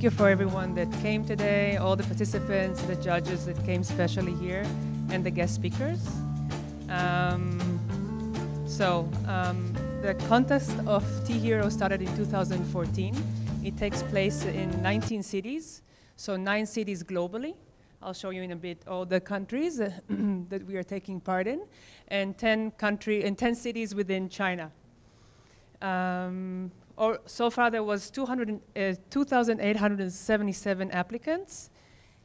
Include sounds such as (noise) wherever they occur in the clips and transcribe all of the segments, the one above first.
thank you for everyone that came today, all the participants, the judges that came specially here, and the guest speakers. Um, so, um, the contest of Tea Hero started in 2014. It takes place in 19 cities, so nine cities globally. I'll show you in a bit all the countries (clears throat) that we are taking part in, and 10 country and 10 cities within China. Um, or so far there was uh, 2,877 applicants,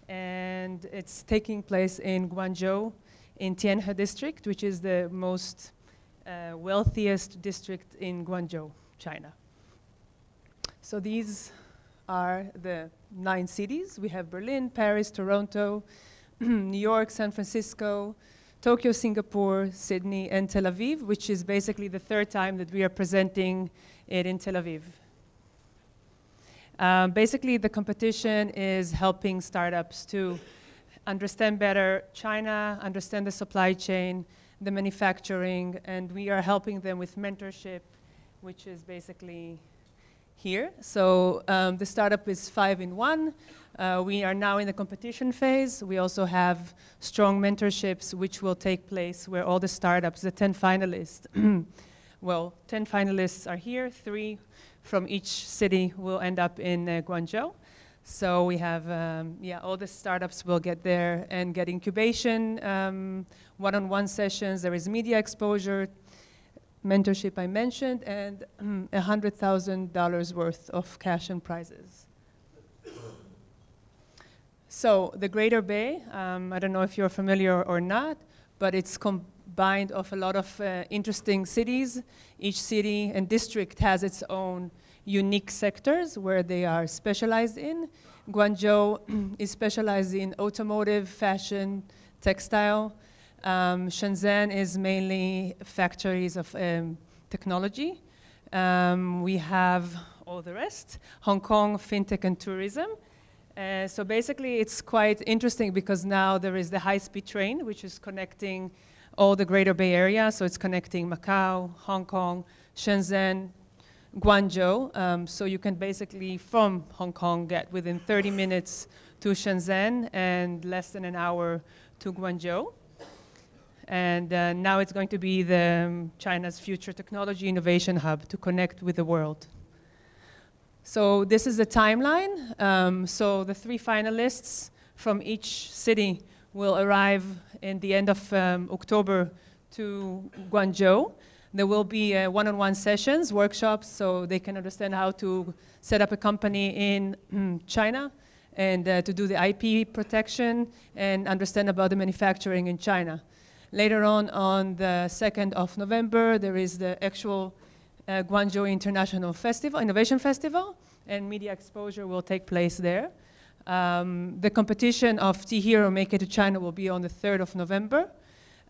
and it's taking place in Guangzhou, in Tianhe district, which is the most uh, wealthiest district in Guangzhou, China. So these are the nine cities. We have Berlin, Paris, Toronto, (clears throat) New York, San Francisco, Tokyo, Singapore, Sydney, and Tel Aviv, which is basically the third time that we are presenting in Tel Aviv. Um, basically, the competition is helping startups to understand better China, understand the supply chain, the manufacturing, and we are helping them with mentorship, which is basically here. So um, the startup is five in one. Uh, we are now in the competition phase. We also have strong mentorships, which will take place where all the startups, the 10 finalists, (clears throat) well, 10 finalists are here, three from each city will end up in uh, Guangzhou. So we have, um, yeah, all the startups will get there and get incubation, um, one-on-one sessions. There is media exposure, mentorship I mentioned, and (clears throat) $100,000 worth of cash and prizes. So the Greater Bay, um, I don't know if you're familiar or not, but it's combined of a lot of uh, interesting cities. Each city and district has its own unique sectors where they are specialized in. Guangzhou (clears throat) is specialized in automotive, fashion, textile. Um, Shenzhen is mainly factories of um, technology. Um, we have all the rest, Hong Kong, fintech and tourism. Uh, so basically it's quite interesting because now there is the high-speed train which is connecting all the greater Bay Area. So it's connecting Macau, Hong Kong, Shenzhen, Guangzhou. Um, so you can basically, from Hong Kong, get within 30 minutes to Shenzhen and less than an hour to Guangzhou. And uh, now it's going to be the um, China's future technology innovation hub to connect with the world. So this is the timeline. Um, so the three finalists from each city will arrive in the end of um, October to Guangzhou. There will be uh, one-on-one -on -one sessions, workshops, so they can understand how to set up a company in mm, China and uh, to do the IP protection and understand about the manufacturing in China. Later on, on the 2nd of November, there is the actual uh, Guangzhou International Festival, Innovation Festival, and media exposure will take place there. Um, the competition of Tea Hero Make It to China will be on the 3rd of November.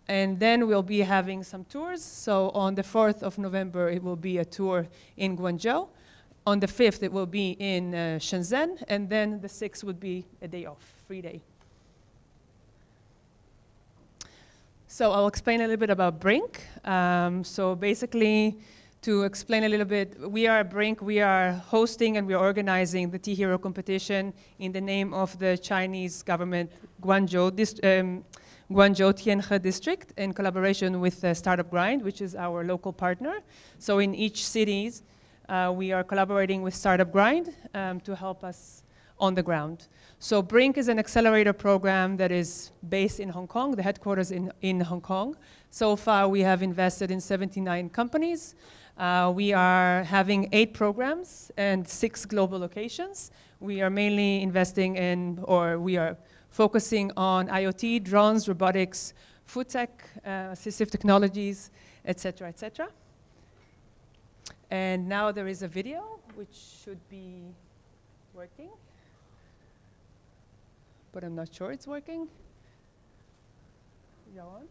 And then we'll be having some tours. So on the 4th of November, it will be a tour in Guangzhou. On the 5th, it will be in uh, Shenzhen. And then the 6th would be a day off, free day. So I'll explain a little bit about Brinc. Um, so basically, to explain a little bit, we are Brinc, we are hosting and we are organizing the Tea Hero competition in the name of the Chinese government Guangzhou um, Guangzhou Tianhe district in collaboration with uh, Startup Grind, which is our local partner. So in each cities, uh, we are collaborating with Startup Grind um, to help us on the ground. So Brinc is an accelerator program that is based in Hong Kong, the headquarters in, in Hong Kong. So far, we have invested in 79 companies. Uh, we are having eight programs and six global locations. We are mainly investing in, or we are focusing on IoT, drones, robotics, food tech, uh, assistive technologies, etc., etc. And now there is a video which should be working, but I'm not sure it's working. On.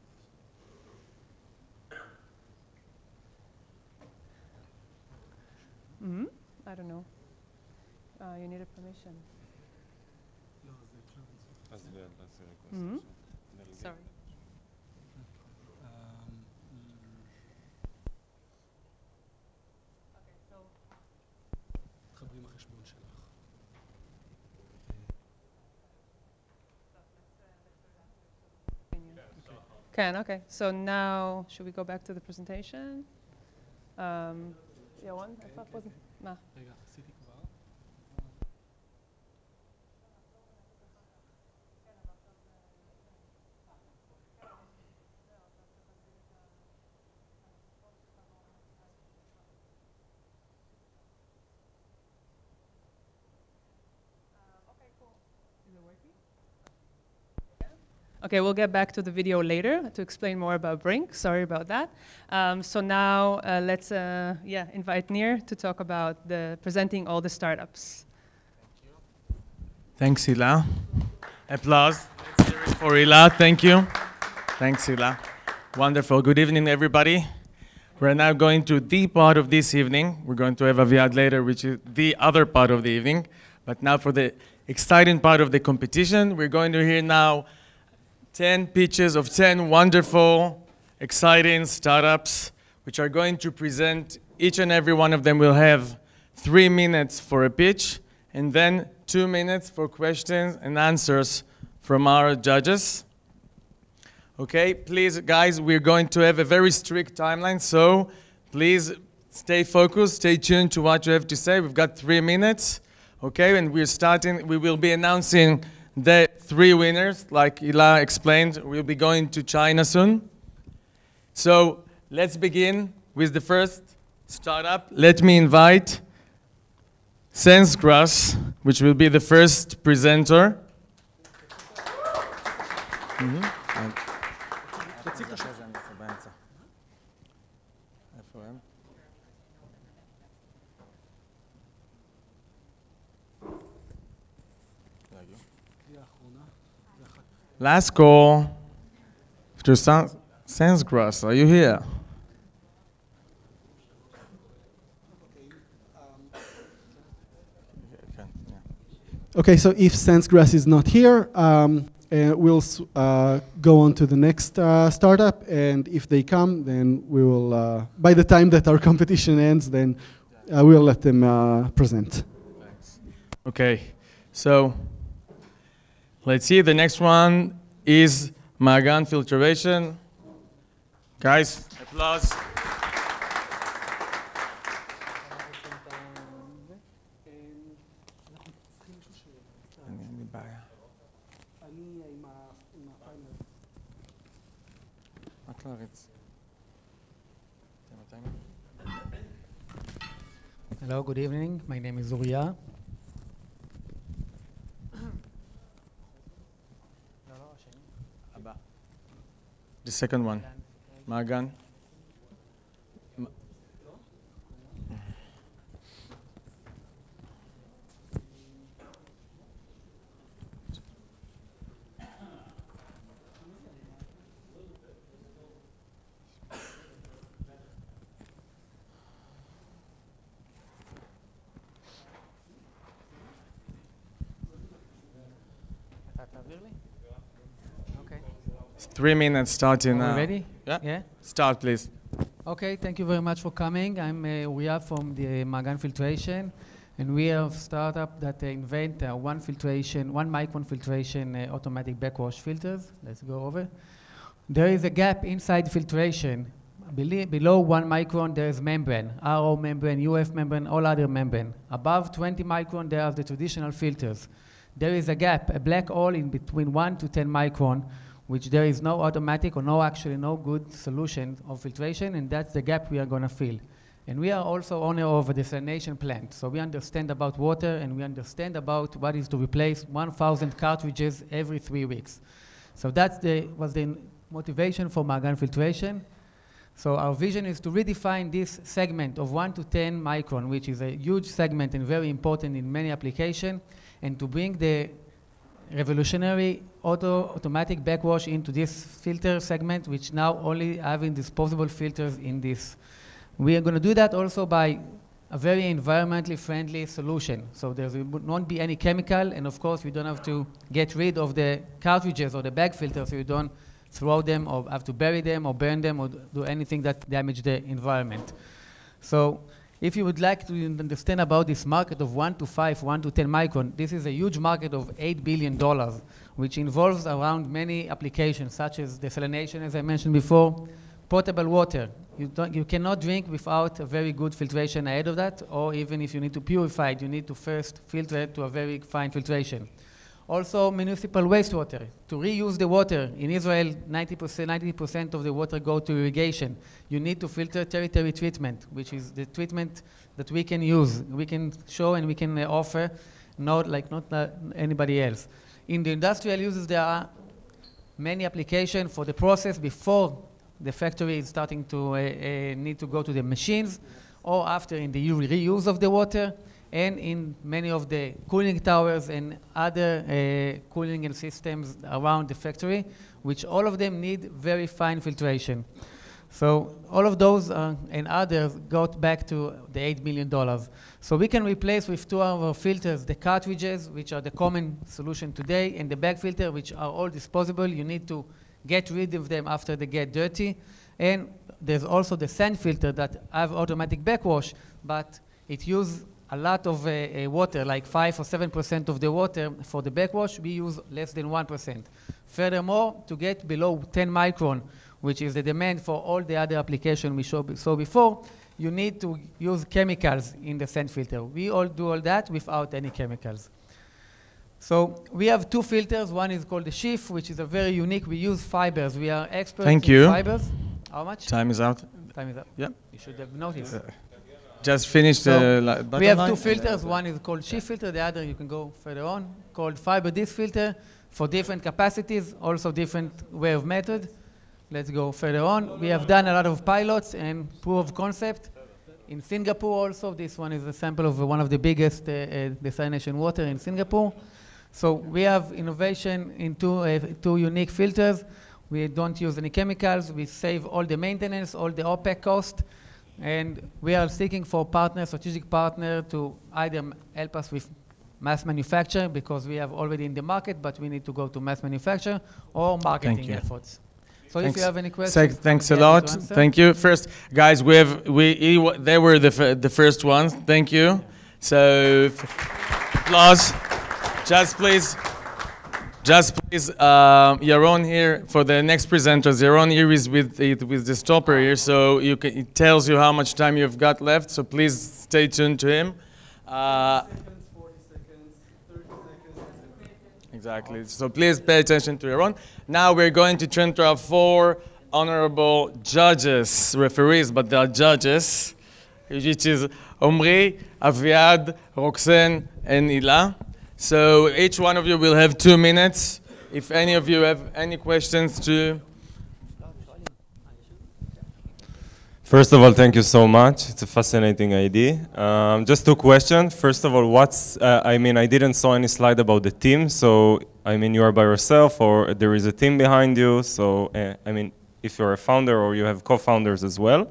Mm hmm? I don't know. Uh, you need a permission. Mm -hmm. Sorry. Okay, so. Can, okay. So now, should we go back to the presentation? Um, ירון, איפה אה, הפוז... כן, כן. מה? רגע, עשיתי Okay, we'll get back to the video later to explain more about Brinc. Sorry about that. Um, so now uh, let's uh, yeah invite Nir to talk about the presenting all the startups. Thank you. Thanks, Hila. Applause. For Hila. Thank you. Thanks, Hila. Wonderful. Good evening, everybody. We're now going to the part of this evening. We're going to have a Aviad later, which is the other part of the evening. But now for the exciting part of the competition, we're going to hear now 10 pitches of 10 wonderful, exciting startups, which are going to present, each and every one of them will have three minutes for a pitch, and then two minutes for questions and answers from our judges. Okay, please, guys, we're going to have a very strict timeline, so please stay focused, stay tuned to what you have to say. We've got three minutes, okay, and we're starting, we will be announcing the three winners, like Hila explained, will be going to China soon. So let's begin with the first startup. Let me invite SenseGrass, which will be the first presenter. Mm -hmm. Last call to San- SenseGrass. Are you here? Okay, so if SenseGrass is not here, um, uh, we'll uh, go on to the next uh, startup, and if they come, then we will. Uh, by the time that our (laughs) competition ends, then uh, we'll let them uh, present. Okay, so Let's see, the next one is Magan filtration. Guys, applause. Hello, good evening. My name is Uriah. The second one. Magan. Ma- Okay. Three minutes starting now. we ready? Yeah. Yeah. Start, please. Okay, thank you very much for coming. I'm uh, Uriah from the Magan Filtration, and we are a startup that uh, invent uh, one filtration, one micron filtration uh, automatic backwash filters. Let's go over. There is a gap inside filtration. Below one micron, there is membrane, RO membrane, UF membrane, all other membrane. Above 20 micron, there are the traditional filters. There is a gap, a black hole in between 1 to 10 micron, which there is no automatic or no actually no good solution of filtration, and that's the gap we are going to fill. And we are also owner of a desalination plant, so we understand about water and we understand about what is to replace 1,000 cartridges every three weeks. So that's the was the motivation for Magan filtration. So our vision is to redefine this segment of 1 to 10 micron, which is a huge segment and very important in many applications, and to bring the revolutionary auto automatic backwash into this filter segment, which now only having disposable filters in this. We are going to do that also by a very environmentally friendly solution. So there would not be any chemical, and of course, we don't have to get rid of the cartridges or the bag filters, so you don't throw them or have to bury them or burn them or do anything that damage the environment. So If you would like to understand about this market of 1 to 5, 1 to 10 micron, this is a huge market of $8 billion, which involves around many applications, such as desalination, as I mentioned before, potable water. You, you cannot drink without a very good filtration ahead of that, or even if you need to purify it, you need to first filter it to a very fine filtration. Also, municipal wastewater. To reuse the water, in Israel, 90%, 90% of the water go to irrigation. You need to filter tertiary treatment, which is the treatment that we can use, we can show and we can uh, offer, not like not uh, anybody else. In the industrial uses, there are many applications for the process before the factory is starting to uh, uh, need to go to the machines, or after in the reuse of the water, and in many of the cooling towers and other uh, cooling systems around the factory, which all of them need very fine filtration. So all of those uh, and others got back to the $8 million. So we can replace with two of our filters the cartridges, which are the common solution today, and the bag filter, which are all disposable. You need to get rid of them after they get dirty. And there's also the sand filter that have automatic backwash, but it uses a lot of uh, uh, water, like 5 or 7% of the water for the backwash, we use less than 1%. Furthermore, to get below 10 micron, which is the demand for all the other applications we show, saw before, you need to use chemicals in the sand filter. We all do all that without any chemicals. So we have two filters. One is called the Schiff, which is a very unique. We use fibers. We are experts Thank in you. fibers. How much? Time is out. Time is up. Yeah. You should have noticed. Just finished So, the We have two filters. One is called Schiff filter. The other you can go further on, called fiber disc filter for different capacities, also different way of method. Let's go further on. We have done a lot of pilots and proof of concept. In Singapore also, this one is a sample of one of the biggest uh, uh, desalination water in Singapore. So we have innovation in two, uh, two unique filters. We don't use any chemicals. We save all the maintenance, all the OPEX cost. And we are seeking for partner, strategic partner, to either m- help us with mass manufacture because we have already in the market, but we need to go to mass manufacture or marketing efforts. So if you have any questions, Thanks a lot. Thank you. First, guys, we have we they were the f- the first ones. Thank you. So, applause. Just please, just please, um, Yaron here for the next presenters. Yaron here is with with the stopper here, so you can, it tells you how much time you've got left. So please stay tuned to him. Uh, Exactly. So please pay attention to Yaron. Now we're going to turn to our four honorable judges, referees, but they are judges, which is Omri, Aviad, Roxanne, and Ila. So each one of you will have two minutes. If any of you have any questions to First of all, thank you so much. It's a fascinating idea. Um, just two questions. First of all, what's, uh, I mean, I didn't saw any slide about the team. So, I mean, you are by yourself or there is a team behind you. So, uh, I mean, if you're a founder or you have co-founders as well.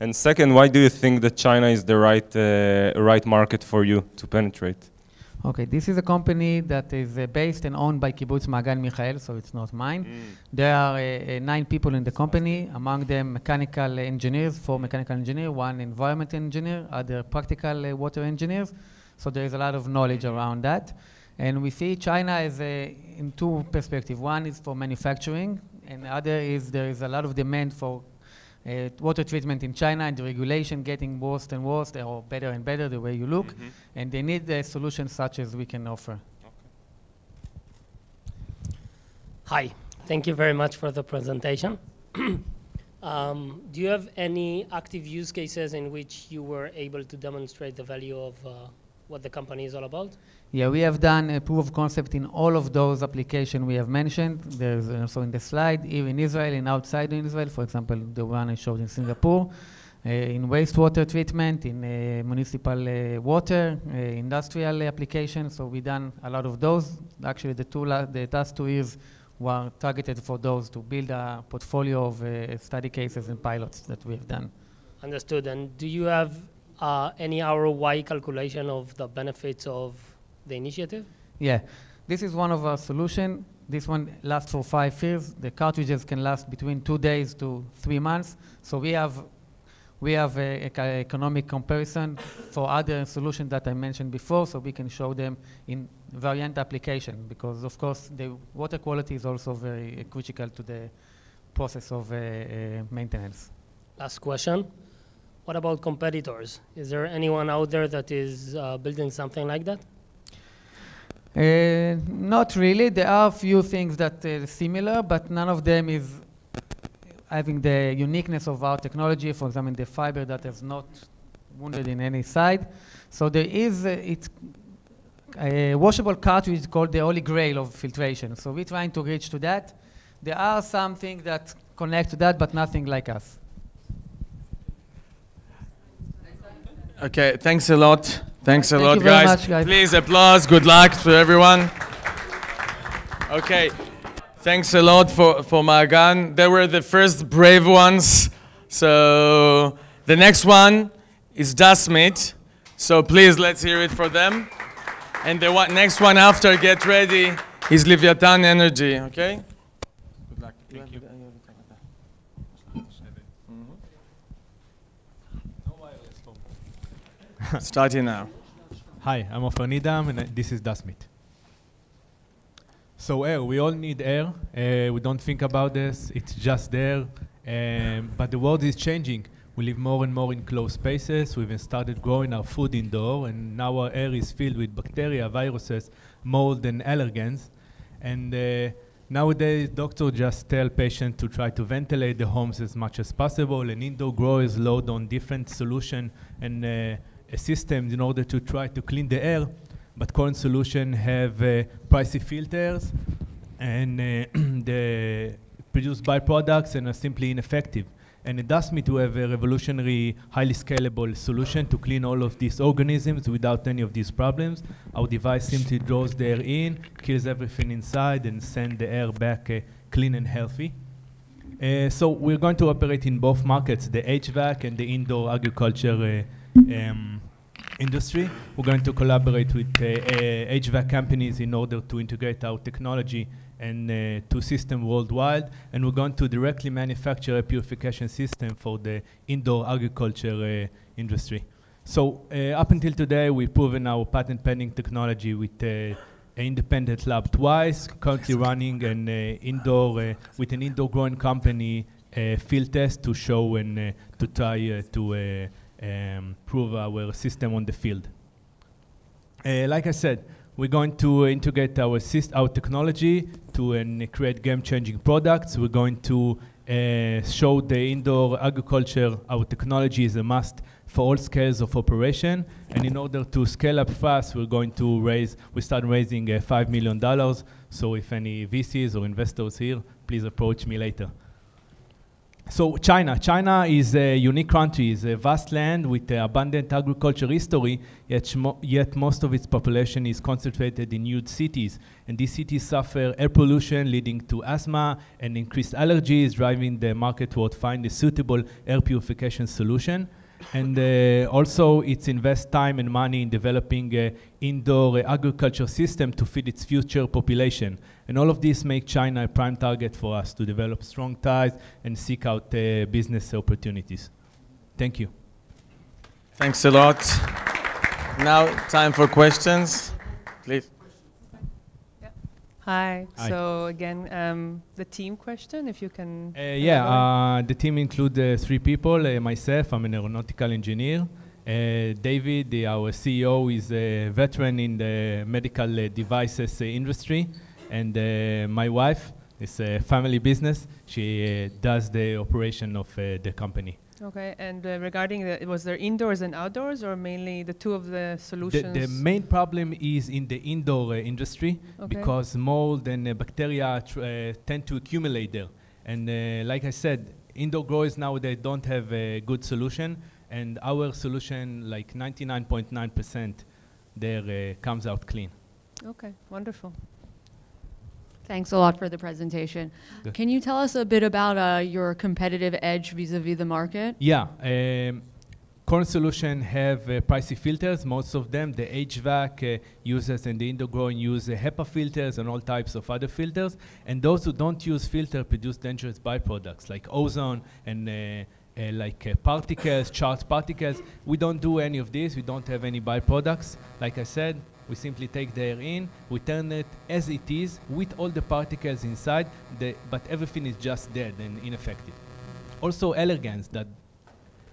And second, why do you think that China is the right, uh, right market for you to penetrate? Okay, this is a company that is uh, based and owned by Kibbutz Magan Michael, so it's not mine. There are uh, uh, nine people in the company, among them mechanical engineers, four mechanical engineers, one environmental engineer, other practical uh, water engineers. So there is a lot of knowledge around that. And we see China as a, in two perspectives. One is for manufacturing, and the other is there is a lot of demand for uh, water treatment in China and the regulation getting worse and worse, or better and better the way you look. And they need a solution such as we can offer. Hi, thank you very much for the presentation. (clears throat) um, do you have any active use cases in which you were able to demonstrate the value of uh, what the company is all about? Yeah, we have done a proof of concept in all of those applications we have mentioned. There's also in the slide, even in Israel and outside in Israel, for example, the one I showed in Singapore, uh, in wastewater treatment, in uh, municipal uh, water, uh, industrial applications. So we done a lot of those. Actually, the, two la- the last two years were targeted for those to build a portfolio of uh, study cases and pilots that we have done. Understood. And do you have uh, any ROI calculation of the benefits of the initiative? Yeah, this is one of our solution. This one lasts for five years. The cartridges can last between two days to three months. So we have, we have a, a economic comparison for other solutions that I mentioned before, so we can show them in variant application, because of course the water quality is also very uh, critical to the process of uh, uh, maintenance. Last question. What about competitors? Is there anyone out there that is uh, building something like that? Uh, not really. There are a few things that are similar, but none of them is having the uniqueness of our technology. For example, the fiber that is not wounded in any side. So there is, it's a washable cartridge called the holy grail of filtration. So we're trying to reach to that. There are some things that connect to that, but nothing like us. Okay, thanks a lot. Thanks a Thank lot, guys. much, guys. Please applause. Good luck to everyone. Okay, thanks a lot for, for Magan. They were the first brave ones. So the next one is Dasmit. So please, let's hear it for them. And the one, next one after, get ready, is Leviathan Energy, okay? Good luck. Thank you. (laughs) Starting now. Hi, I'm Ofer Nidam, and this is Dasmit. So air, we all need air. Uh, we don't think about this; it's just there. Um, but the world is changing. We live more and more in closed spaces. We've even started growing our food indoor, and now our air is filled with bacteria, viruses, mold, and allergens. And uh, nowadays, doctors just tell patients to try to ventilate the homes as much as possible, and indoor growers load on different solution and uh, systems in order to try to clean the air. But current solution have uh, pricey filters and uh, (clears throat) produce byproducts and are simply ineffective. And it does me to have a revolutionary, highly scalable solution to clean all of these organisms without any of these problems. Our device simply draws the air in, kills everything inside, and send the air back uh, clean and healthy. Uh, so we're going to operate in both markets, the HVAC and the indoor agriculture uh, um, industry. We're going to collaborate with uh, uh, HVAC companies in order to integrate our technology and uh, to system worldwide. And we're going to directly manufacture a purification system for the indoor agriculture uh, industry. So uh, up until today, we've proven our patent pending technology with uh, an independent lab twice, currently running an indoor, with an indoor growing company field test to show and to try to um, prove our system on the field. Uh, like I said, we're going to integrate our, our technology to uh, create game-changing products. We're going to uh, show the indoor agriculture our technology is a must for all scales of operation. And in order to scale up fast, we're going to raise, we start raising uh, $5 million. So if any VCs or investors here, please approach me later. So China, China is a unique country, it's a vast land with abundant agriculture history, yet, yet most of its population is concentrated in huge cities. And these cities suffer air pollution, leading to asthma and increased allergies, driving the market toward find a suitable air purification solution. And uh, also, it invests time and money in developing an indoor uh, agriculture system to feed its future population. And all of this make China a prime target for us to develop strong ties and seek out uh, business opportunities. Thank you. Thanks a lot. Now, time for questions. Please. Hi. Hi. So again, um, the team question, if you can. Uh, yeah, uh, the team includes uh, three people. Uh, myself, I'm an aeronautical engineer. Uh, David, the, our CEO, is a veteran in the medical uh, devices industry. And uh, my wife is a family business. She uh, does the operation of uh, the company. Okay, and uh, regarding the, was there indoors and outdoors, or mainly the two of the The, solutions? the main problem is in the indoor uh, industry Okay. because mold and uh, bacteria tr- uh, tend to accumulate there. And uh, like I said, indoor growers nowadays don't have a good solution, and our solution, like 99.9%, there uh, comes out clean. Okay, wonderful. Thanks a lot for the presentation. Good. Can you tell us a bit about uh, your competitive edge vis-a-vis the market? Yeah, um, current solution have uh, pricey filters. Most of them, the HVAC uh, users and the indoor growing use uh, HEPA filters and all types of other filters. And those who don't use filter produce dangerous byproducts like ozone and uh, uh, like uh, particles, charged particles. We don't do any of this. We don't have any byproducts. Like I said, we simply take the air in, we turn it as it is with all the particles inside, the, but everything is just dead and ineffective. Also allergens that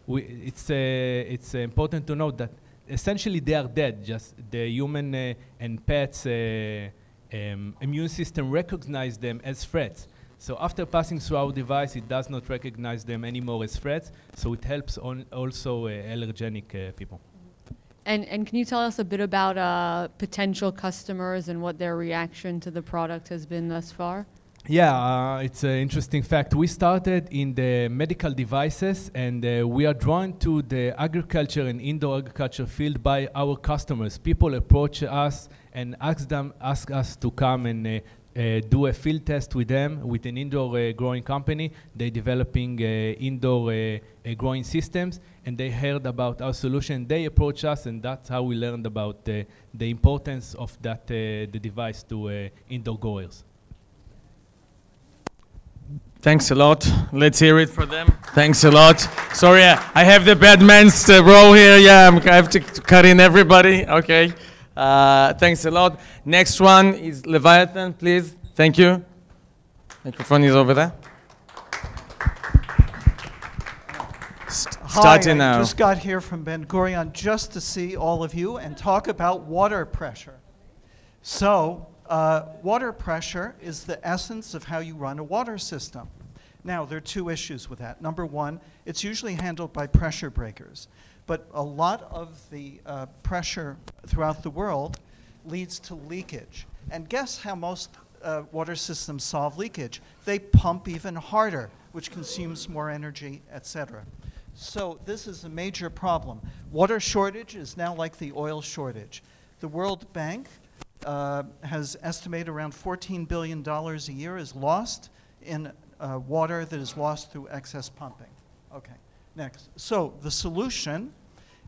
we, it's, uh, it's uh, important to note that essentially they are dead, just the human uh, and pets uh, um, immune system recognize them as threats. So after passing through our device, it does not recognize them anymore as threats, so it helps on also uh, allergenic uh, people. And, and can you tell us a bit about uh, potential customers and what their reaction to the product has been thus far? Yeah, uh, it's an interesting fact. We started in the medical devices and uh, we are drawn to the agriculture and indoor agriculture field by our customers. People approach us and ask them, ask us to come and uh, uh, do a field test with them with an indoor uh, growing company. They're developing uh, indoor uh, uh, growing systems, and they heard about our solution. They approached us, and that's how we learned about uh, the importance of that the device to indoor growers. Thanks a lot. Let's hear it for them. Thanks a lot. Sorry, I have the bad man's role here. Yeah, I'm, I have to cut in everybody. Okay. Uh, thanks a lot. Next one is Leviathan, please. Thank you. Microphone is over there. St Hi, now. I just got here from Ben Gurion just to see all of you and talk about water pressure. So, uh, water pressure is the essence of how you run a water system. Now, there are two issues with that. Number one, it's usually handled by pressure breakers. But a lot of the uh, pressure throughout the world leads to leakage. And guess how most uh, water systems solve leakage? They pump even harder, which consumes more energy, etc. So this is a major problem. Water shortage is now like the oil shortage. The World Bank uh, has estimated around $14 billion a year is lost in uh, water that is lost through excess pumping. Okay. Next. So the solution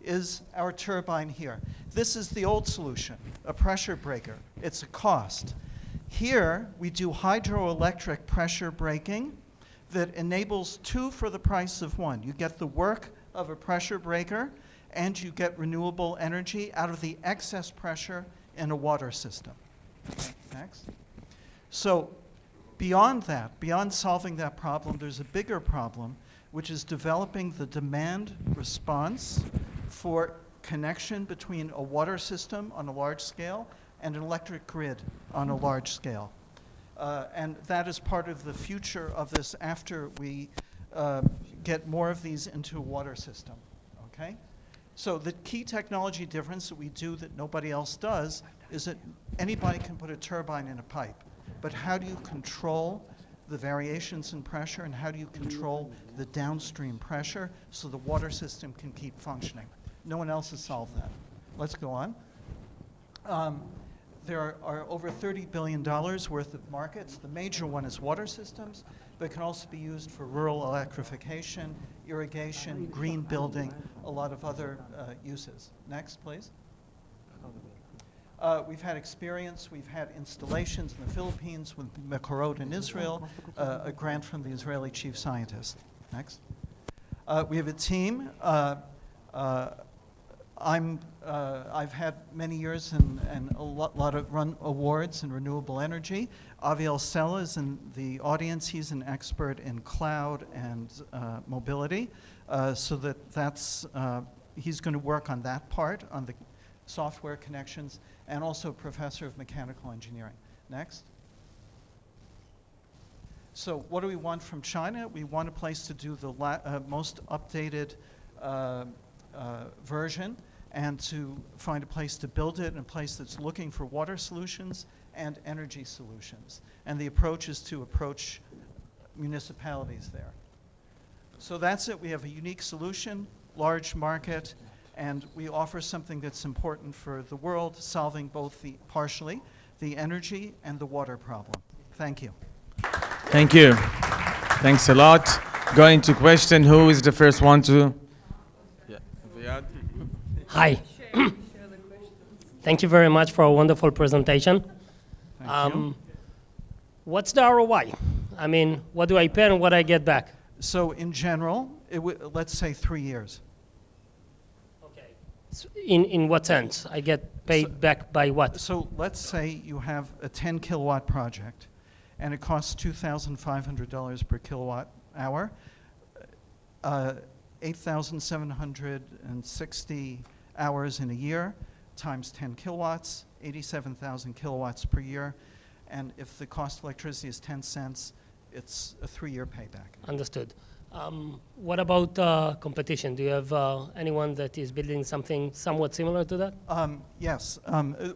is our turbine here. This is the old solution, a pressure breaker. It's a cost. Here, we do hydroelectric pressure breaking that enables two for the price of one. You get the work of a pressure breaker and you get renewable energy out of the excess pressure in a water system. Next. So beyond that, beyond solving that problem, there's a bigger problem which is developing the demand response for connection between a water system on a large scale and an electric grid on a large scale. Uh, and that is part of the future of this after we uh, get more of these into water system. Okay? So the key technology difference that we do that nobody else does is that anybody can put a turbine in a pipe. But how do you control the variations in pressure and how do you control the downstream pressure so the water system can keep functioning. No one else has solved that. Let's go on. Um, there are, are, over $30 billion worth of markets. The major one is water systems, but can also be used for rural electrification, irrigation, green building, a lot of other uh, uses. Next, please. Uh, we've had experience, we've had installations in the Philippines with Mekorot in Israel, uh, a grant from the Israeli chief scientist. Next. Uh, we have a team. Uh, uh, I'm, uh, I've had many years and, and a lot, lot, of run awards in renewable energy. Aviel Sela is in the audience. He's an expert in cloud and mobility. so that that's, he's going to work on that part, on the software connections and also professor of mechanical engineering. Next. So what do we want from China? We want a place to do the uh, most updated uh, version and to find a place to build it in a place that's looking for water solutions and energy solutions. And the approach is to approach municipalities there. So that's it. We have a unique solution, large market, and we offer something that's important for the world, solving both the, partially, the energy and the water problem. Thank you. Thank you. Thanks a lot. Going to question, who is the first one to? Hi. Thank you very much for a wonderful presentation. Thank um, you. What's the ROI? I mean, what do I pay and what I get back? So in general, it w- let's say three years. Okay. S- In, in what sense? I get paid back by what? So let's say you have a 10 kilowatt project and it costs $2,500 per kilowatt hour. Uh, 8,760 hours in a year times 10 kilowatts, 87,000 kilowatts per year. And if the cost of electricity is 10 cents, it's a three year payback. Understood. Um, what about uh, competition? Do you have uh, anyone that is building something somewhat similar to that? Um, yes, um, uh, uh,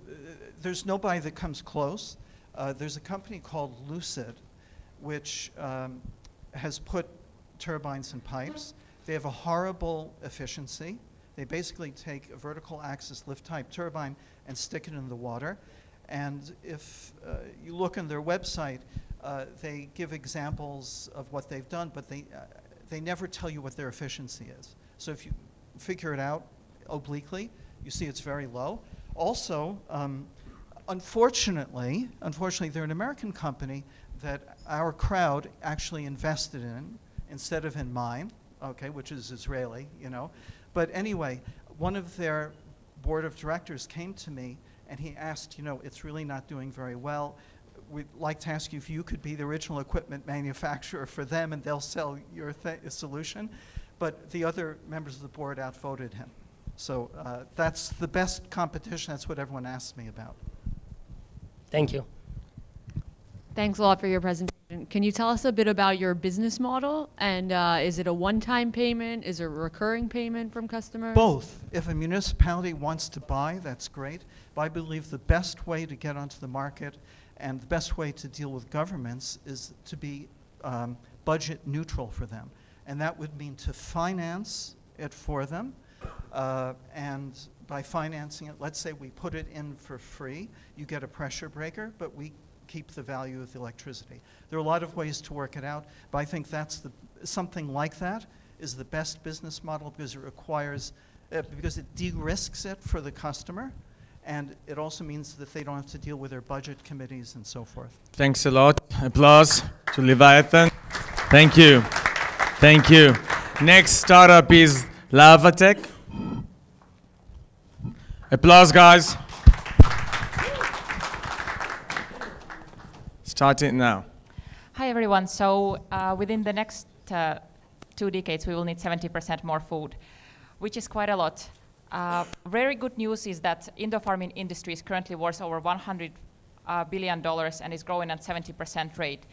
there's nobody that comes close. Uh, there's a company called Lucid, which um, has put turbines in pipes. They have a horrible efficiency. They basically take a vertical axis lift type turbine and stick it in the water. And if uh, you look on their website, uh, they give examples of what they've done, but they, uh, they never tell you what their efficiency is. So if you figure it out obliquely, you see it's very low. Also, um, unfortunately, unfortunately, they're an American company that our crowd actually invested in instead of in mine, okay, which is Israeli, you know. But anyway, one of their board of directors came to me and he asked, you know, it's really not doing very well. We'd like to ask you if you could be the original equipment manufacturer for them and they'll sell your th- solution. But the other members of the board outvoted him. So uh, that's the best competition. That's what everyone asks me about. Thank you. Thanks a lot for your presentation. Can you tell us a bit about your business model? And uh, is it a one-time payment? Is it a recurring payment from customers? Both. If a municipality wants to buy, that's great. But I believe the best way to get onto the market and the best way to deal with governments is to be um, budget neutral for them. And that would mean to finance it for them. Uh, and by financing it, let's say we put it in for free, you get a pressure breaker, but we keep the value of the electricity. There are a lot of ways to work it out, but I think that's the, something like that is the best business model because it requires, uh, because it de-risks it for the customer, and it also means that they don't have to deal with their budget committees and so forth. Thanks a lot. Applause to Leviathan. Thank you. Thank you. Next startup is Lavatech. Applause, guys. Starting now. Hi, everyone. So uh, within the next uh, two decades, we will need 70% more food, which is quite a lot. Uh, very good news is that indoor farming industry is currently worth over 100 uh, billion dollars and is growing at 70% rate.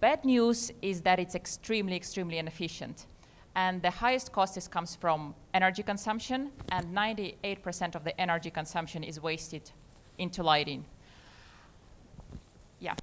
Bad news is that it's extremely, extremely inefficient. And the highest cost is, comes from energy consumption, and 98% of the energy consumption is wasted into lighting. Yeah.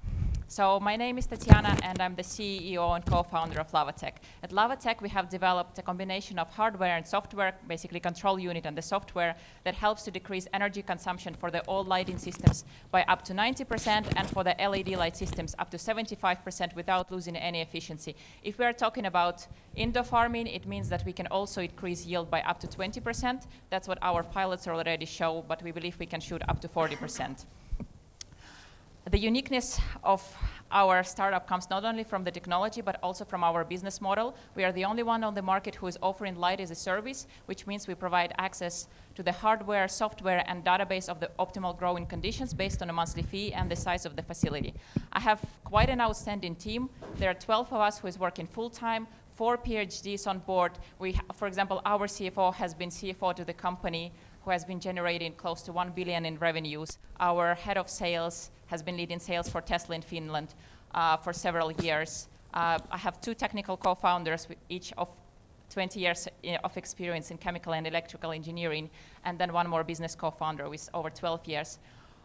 So my name is Tatiana, and I'm the CEO and co-founder of Lavatech. At Lavatech, we have developed a combination of hardware and software, basically control unit and the software that helps to decrease energy consumption for the old lighting systems by up to 90% and for the LED light systems up to 75% without losing any efficiency. If we are talking about indoor farming, it means that we can also increase yield by up to 20%. That's what our pilots already show, but we believe we can shoot up to 40%. The uniqueness of our startup comes not only from the technology, but also from our business model. We are the only one on the market who is offering light as a service, which means we provide access to the hardware, software, and database of the optimal growing conditions based on a monthly fee and the size of the facility. I have quite an outstanding team. There are 12 of us who is working full-time, four PhDs on board. We, for example, our CFO has been CFO to the company who has been generating close to 1 billion in revenues. Our head of sales has been leading sales for Tesla in Finland uh, for several years. Uh, I have two technical co-founders, each of 20 years of experience in chemical and electrical engineering, and then one more business co-founder with over 12 years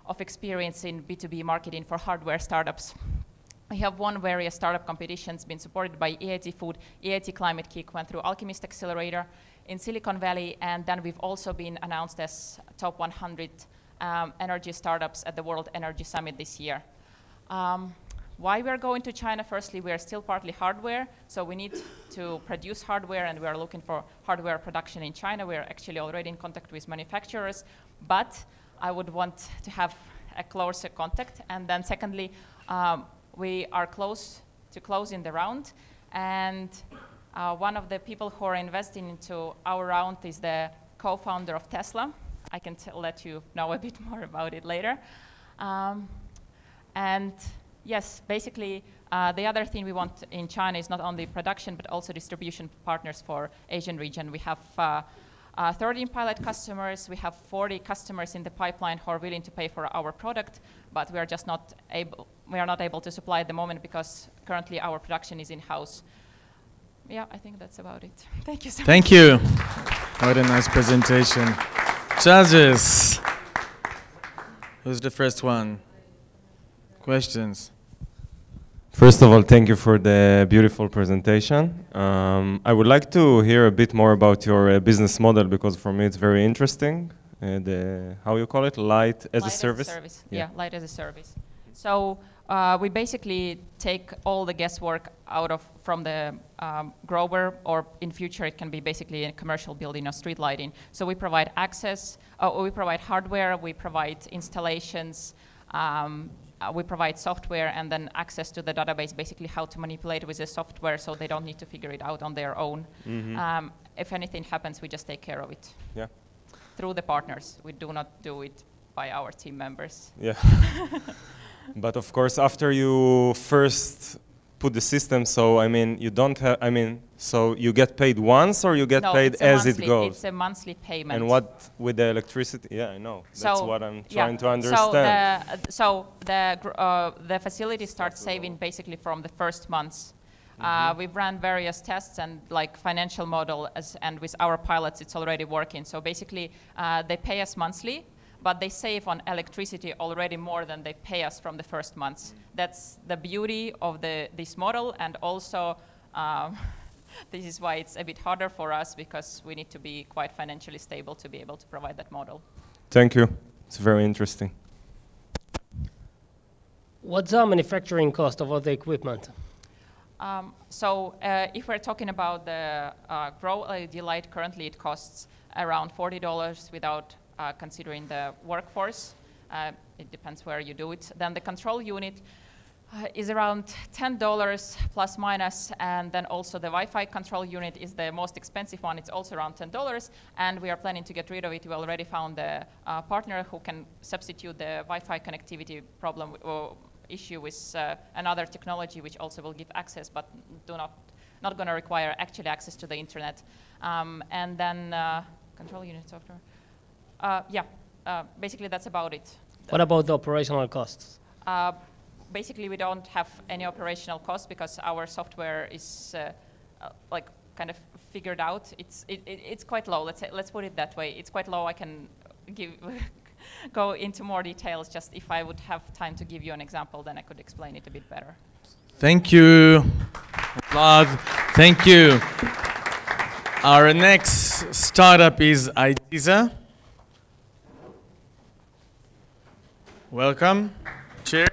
of experience in B2B marketing for hardware startups. We have won various startup competitions, been supported by EIT Food, EIT Climate-KIC, went through Alchemist Accelerator in Silicon Valley, and then we've also been announced as top 100 um, energy startups at the World Energy Summit this year. Um, why we are going to China? Firstly, we are still partly hardware, so we need to produce hardware, and we are looking for hardware production in China. We are actually already in contact with manufacturers, but I would want to have a closer contact. And then secondly, um, we are close to closing the round, and Uh, one of the people who are investing into our round is the co-founder of Tesla. I can let you know a (laughs) bit more about it later. Um, and yes, basically, uh, the other thing we want in China is not only production, but also distribution partners for Asian region. We have uh, uh, 13 pilot customers. We have 40 customers in the pipeline who are willing to pay for our product, but we are just not able, we are not able to supply at the moment because currently our production is in-house. Yeah, I think that's about it. (laughs) Thank you so Thank much. you. What a nice presentation. Judges. Who's the first one? Questions? First of all, thank you for the beautiful presentation. Um, I would like to hear a bit more about your uh, business model because for me it's very interesting. Uh, the how you call it, light as light a service. As a service. Yeah. yeah, light as a service. So uh, we basically take all the guesswork out of from the um, grower, or in future it can be basically a commercial building or street lighting. So we provide access, uh, we provide hardware, we provide installations, um, uh, we provide software and then access to the database, basically how to manipulate with the software so they don't need to figure it out on their own. Mm -hmm. um, if anything happens, we just take care of it. Yeah. Through the partners. We do not do it by our team members. Yeah. (laughs) but of course, after you first put the system, so I mean, you don't have, I mean, so you get paid once or you get no, paid as monthly, it goes? It's a monthly payment. And what with the electricity? Yeah, I know. So That's what I'm trying yeah. to understand. So the, so the, uh, the facility starts saving basically from the first months. Mm -hmm. uh, mm-hmm. we've run various tests and like financial model, as, and with our pilots, it's already working. So basically, uh, they pay us monthly, but they save on electricity already more than they pay us from the first months. That's the beauty of the, this model, and also um, (laughs) this is why it's a bit harder for us because we need to be quite financially stable to be able to provide that model. Thank you. It's very interesting. What's the manufacturing cost of all the equipment? Um, so uh, if we're talking about the uh, Grow LED light, currently it costs around $40 without uh, considering the workforce. Uh, it depends where you do it. Then the control unit uh, is around $10 plus minus, and then also the Wi-Fi control unit is the most expensive one. It's also around $10, and we are planning to get rid of it. We already found a partner who can substitute the Wi-Fi connectivity problem or issue with uh, another technology, which also will give access, but do not not going to require actually access to the internet. Um, and then uh, control unit software. Uh, yeah, uh, basically that's about it. What about the operational costs? Uh, basically, we don't have any operational costs because our software is uh, uh, like kind of figured out. It's it, it, it's quite low. Let's say, let's put it that way. It's quite low. I can give (laughs) go into more details. Just if I would have time to give you an example, then I could explain it a bit better. Thank you. Applause. Thank you. Our next startup is ITESA. Welcome. Cheers.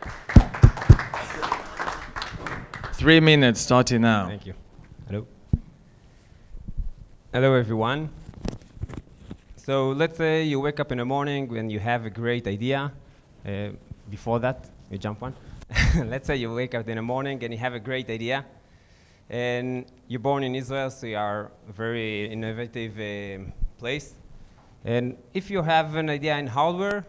Three minutes starting now. Thank you. Hello. Hello, everyone. So let's say you wake up in the morning and you have a great idea. Uh, before that, you jump one. (laughs) let's say you wake up in the morning and you have a great idea. And you're born in Israel, so you are a very innovative uh, place. And if you have an idea in hardware,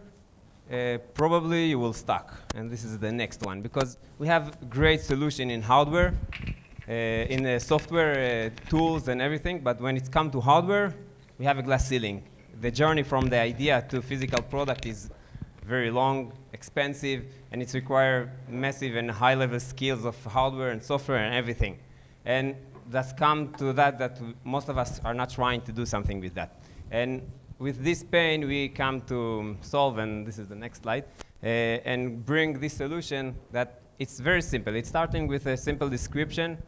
uh, probably you will stuck. And this is the next one, because we have great solution in hardware, uh, in the software uh, tools and everything, but when it's come to hardware, we have a glass ceiling. The journey from the idea to physical product is very long, expensive, and it requires massive and high-level skills of hardware and software and everything. And that's come to that that most of us are not trying to do something with that. And with this pain, we come to solve, and this is the next slide, uh, and bring this solution that it's very simple. It's starting with a simple description.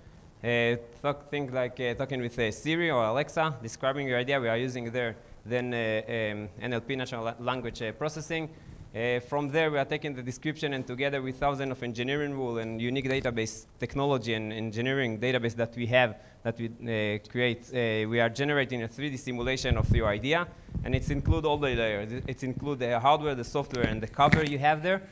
Uh, talk, think like uh, talking with uh, Siri or Alexa, describing your idea. We are using there then uh, um, NLP, natural language uh, processing. Uh, from there, we are taking the description and together with thousands of engineering rule and unique database technology and engineering database that we have that we uh, create, uh, we are generating a 3D simulation of your idea. And it's include all the layers. It's include the hardware, the software, and the cover you have there.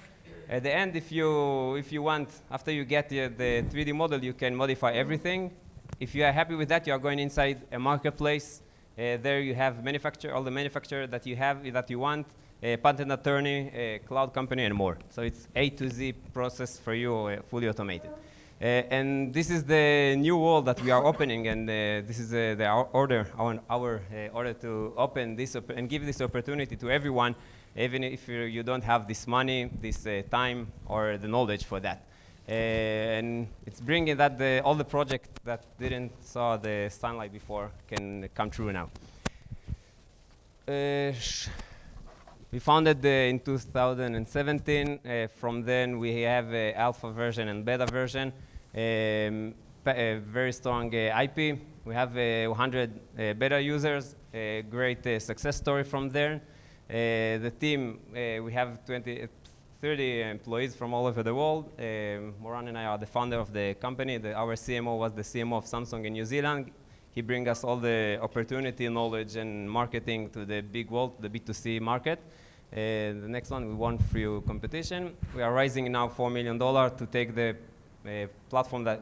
At the end, if you, if you want, after you get the, the 3D model, you can modify everything if you are happy with that, you are going inside a marketplace. Uh, there you have manufacturer, all the manufacturer that you have that you want, patent attorney, cloud company, and more. So it's A to Z process for you, uh, fully automated. Uh, and this is the new world that we are opening, and uh, this is uh, the order, our, our uh, order to open this and give this opportunity to everyone, even if you, don't have this money, this uh, time, or the knowledge for that. Uh, and it's bringing that the, all the projects that didn't saw the sunlight before can come true now. We founded in 2017. from then, we have alpha version and beta version um, very strong uh, IP. We have uh, 100 uh, beta users, great success story from there. the team, we have 20, 30 employees from all over the world. Um, Moran and I are the founder of the company. The, our CMO was the CMO of Samsung in New Zealand. He brings us all the opportunity, knowledge, and marketing to the big world, the B2C market. Uh, the next one, we won through competition. We are raising now $4 million to take the platform that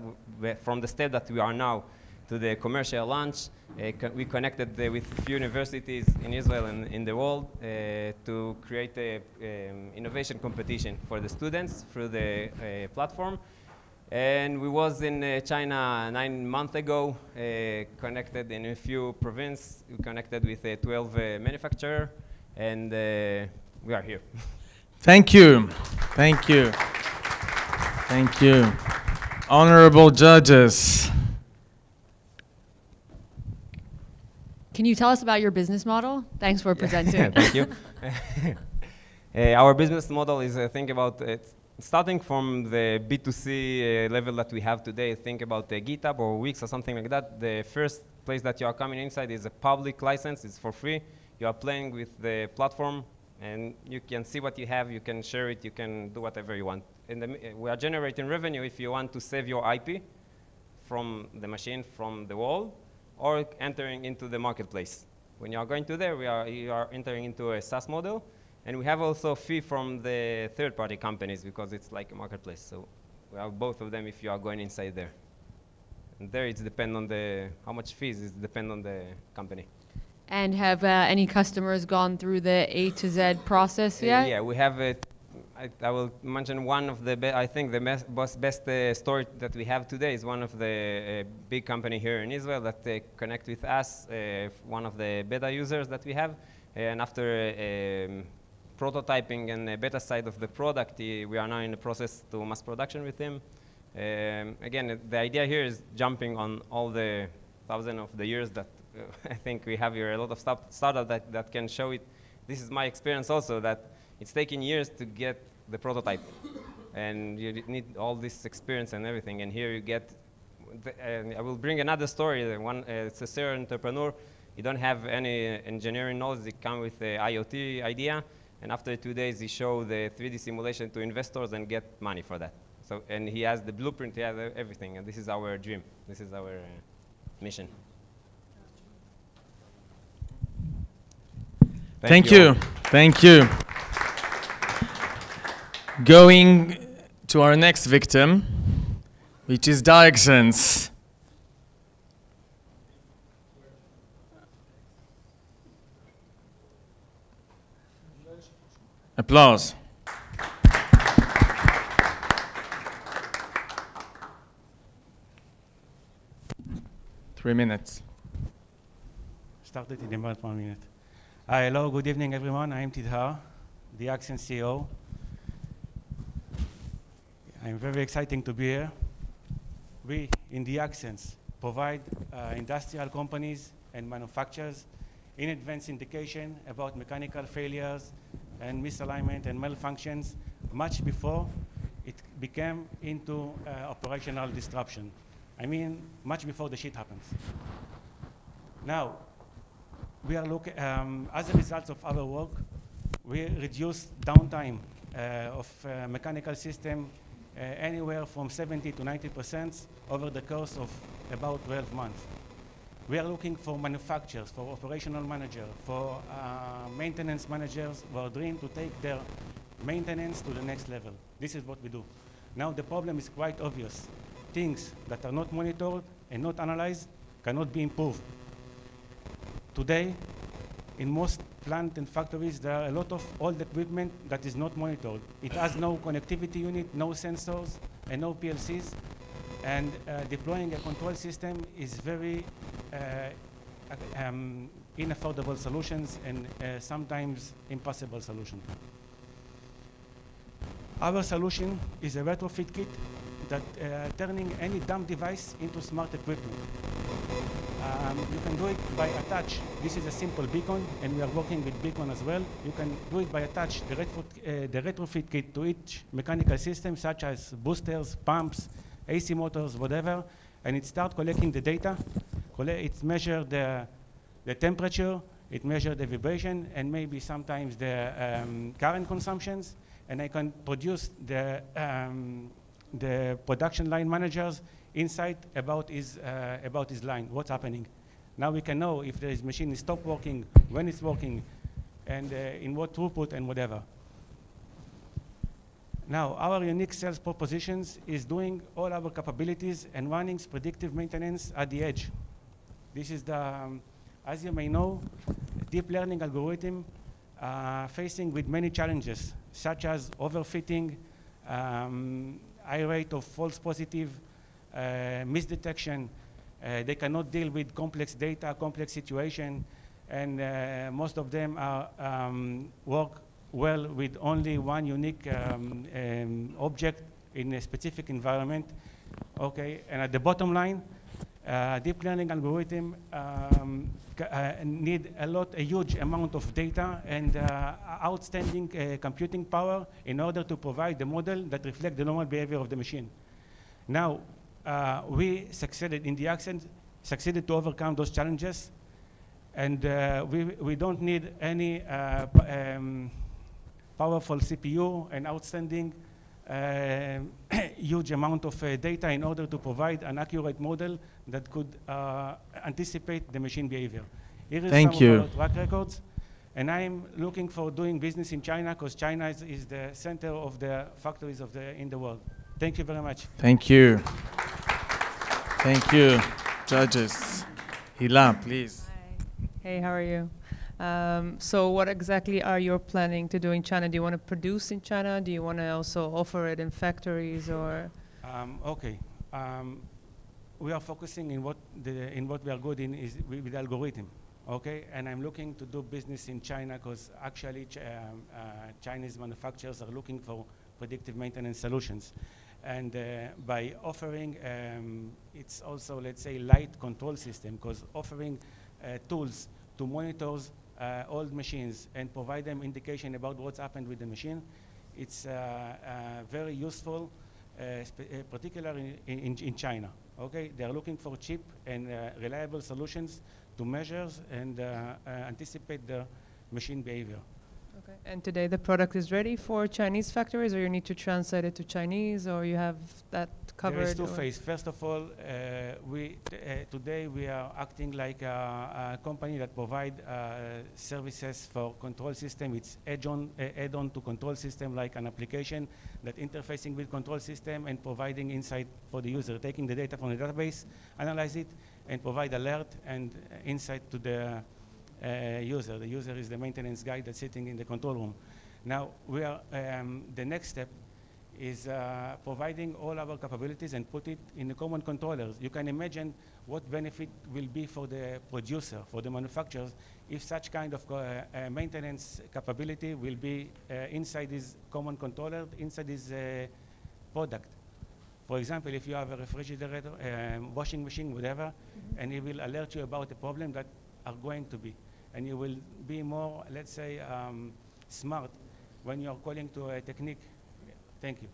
from the step that we are now to the commercial launch. Uh, co we connected uh, with a few universities in Israel and in the world uh, to create a um, innovation competition for the students through the uh, platform. And we was in uh, China nine months ago, uh, connected in a few provinces. Connected with a 12 manufacturer, and we are here. (laughs) Thank you. Thank you. Thank you. Honorable judges. Can you tell us about your business model? Thanks for (laughs) presenting. Thank you. (laughs) uh, our business model is uh, think about it. Starting from the B2C uh, level that we have today, think about uh, GitHub or Wix or something like that. The first place that you are coming inside is a public license. It's for free. You are playing with the platform, and you can see what you have. You can share it. You can do whatever you want in the, we are generating revenue if you want to save your IP from the machine, from the wall, or entering into the marketplace. When you are going to there, we are, you are entering into a SaaS model, and we have also a fee from the third-party companies because it's like a marketplace. So we have both of them if you are going inside there. And there it's depend on the, how much fees is depend on the company. And have uh, any customers gone through the A to Z process uh, yet? yeah, we have a I, I, will mention one of the, I think the best, best uh, story that we have today is one of the uh, big company here in Israel that uh, connect with us, uh, one of the beta users that we have. And after um, prototyping and beta side of the product, we are now in the process to mass production with him. Um, again, the idea here is jumping on all the thousand of the years that (laughs) I think we have here a lot of startup that, that can show it. This is my experience also that it's taking years to get the prototype. and you need all this experience and everything. And here you get, the, I will bring another story. One, uh, it's a serial entrepreneur. You don't have any engineering knowledge. He come with the IoT idea. And after two days, he show the 3D simulation to investors and get money for that. So, and he has the blueprint, he has everything. And this is our dream. This is our uh, mission. Thank, Thank you. you. Thank you. Going to our next victim, which is Dioxins. Applause. Three minutes. Started in about one minute. Hi, hello, good evening, everyone. I'm Tidhar, the Accent CEO. I'm very excited to be here. We, in the Accents, provide uh, industrial companies and manufacturers in advance indication about mechanical failures and misalignment and malfunctions much before it became into uh, operational disruption. I mean, much before the shit happens. Now, we are looking, um, as a result of our work, we reduce downtime uh, of uh, mechanical system uh, anywhere from 70 to 90 percent over the course of about 12 months. We are looking for manufacturers, for operational managers, for uh, maintenance managers who are dream to take their maintenance to the next level. This is what we do. Now the problem is quite obvious. Things that are not monitored and not analyzed cannot be improved. Today, in most plant and factories, there are a lot of old equipment that is not monitored. It has no connectivity unit, no sensors, and no PLCs. And uh, deploying a control system is very uh, um, inaffordable solutions and uh, sometimes impossible solution. Our solution is a retrofit kit that uh, turning any dumb device into smart equipment. Um, you can do it by attach. This is a simple beacon, and we are working with beacon as well. You can do it by attach the, retro, uh, the retrofit kit to each mechanical system, such as boosters, pumps, AC motors, whatever, and it start collecting the data. It measure the, the temperature, it measure the vibration, and maybe sometimes the um, current consumptions, and I can produce the, um, the production line managers insight about his, uh, about his line, what's happening. Now we can know if the machine is stop working, when it's working, and uh, in what throughput and whatever. Now, our unique sales propositions is doing all our capabilities and running predictive maintenance at the edge. This is the, um, as you may know, deep learning algorithm uh, facing with many challenges, such as overfitting, um, high rate of false positive, uh, misdetection. Uh, they cannot deal with complex data, complex situation, and uh, most of them are um, work well with only one unique um, um, object in a specific environment. Okay, and at the bottom line, uh, deep learning algorithm um, uh, need a lot, a huge amount of data and uh, outstanding uh, computing power in order to provide the model that reflect the normal behavior of the machine. Now, uh, we succeeded in the accent, succeeded to overcome those challenges, and uh, we, we don't need any um, powerful CPU and outstanding uh, (clears throat) huge amount of uh, data in order to provide an accurate model that could uh, anticipate the machine behavior. Here is Thank some you. of our track records. And I'm looking for doing business in China because China is, is, the center of the factories of the, in the world. Thank you very much. Thank you. Thank you, judges. Hila, please. Hi. Hey, how are you? Um, so what exactly are you planning to do in China? Do you want to produce in China? Do you want to also offer it in factories or? Um, okay. Um, we are focusing in what, the, in what we are good in is with, with algorithm. Okay, and I'm looking to do business in China because actually ch um, uh, Chinese manufacturers are looking for predictive maintenance solutions. And uh, by offering, um, it's also, let's say, light control system because offering uh, tools to monitor uh, old machines and provide them indication about what's happened with the machine. It's uh, uh, very useful, particularly in, in, in, China. Okay, they're looking for cheap and reliable solutions to measure and anticipate the machine behavior. Okay. And today the product is ready for Chinese factories, or you need to translate it to Chinese, or you have that covered? There is two phases. First of all, uh, we uh, today we are acting like a, a company that provide uh, services for control system. It's add-on uh, add-on to control system, like an application that interfacing with control system and providing insight for the user, taking the data from the database, analyze it, and provide alert and insight to the uh, user. The user is the maintenance guy that's sitting in the control room. Now, we are, um, the next step is uh, providing all our capabilities and put it in the common controllers. You can imagine what benefit will be for the producer, for the manufacturers, if such kind of uh, uh, maintenance capability will be uh, inside this common controller, inside this uh, product. For example, if you have a refrigerator, um, washing machine, whatever, mm -hmm. and it will alert you about the problem that are going to be and you will be more, let's say, um, smart when you're calling to a technique, thank you,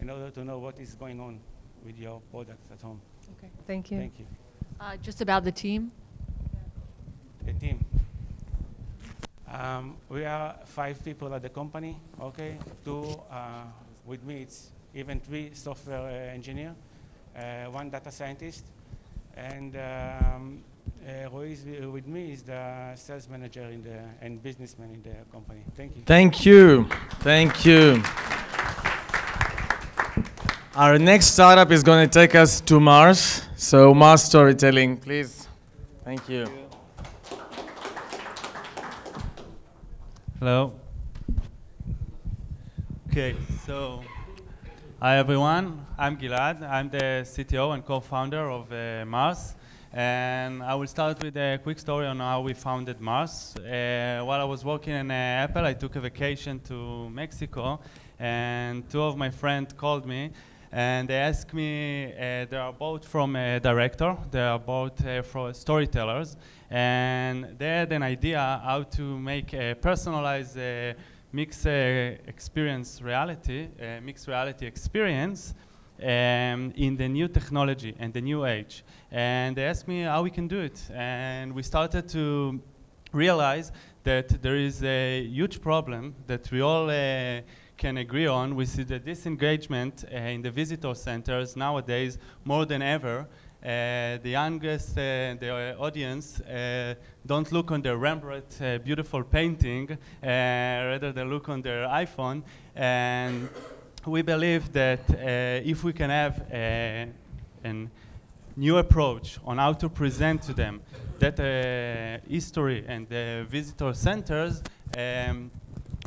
in order to know what is going on with your products at home. Okay, thank you. Thank you. Uh, just about the team. The team. Um, we are five people at the company, okay? Two, uh, with me it's even three software uh, engineer, uh, one data scientist, and um, uh, who is with me is the sales manager in the, and businessman in the company. Thank you. Thank you. Thank you. Our next startup is going to take us to Mars. So Mars Storytelling, please. Thank you. Hello. Okay, so hi everyone. I'm Gilad. I'm the CTO and co-founder of uh, Mars. And I will start with a quick story on how we founded Mars. Uh, while I was working in uh, Apple, I took a vacation to Mexico, and two of my friends called me, and they asked me, uh, they are both from a director, they are both uh, from storytellers, and they had an idea how to make a personalized uh, mixed uh, experience reality, mixed reality experience um, in the new technology and the new age. And they asked me how we can do it. And we started to realize that there is a huge problem that we all uh, can agree on. We see the disengagement uh, in the visitor centers nowadays more than ever. Uh, the youngest, uh, the audience, uh, don't look on their Rembrandt uh, beautiful painting, uh, rather than look on their iPhone. And we believe that uh, if we can have a new approach on how to present to them that uh, history and the visitor centers, um,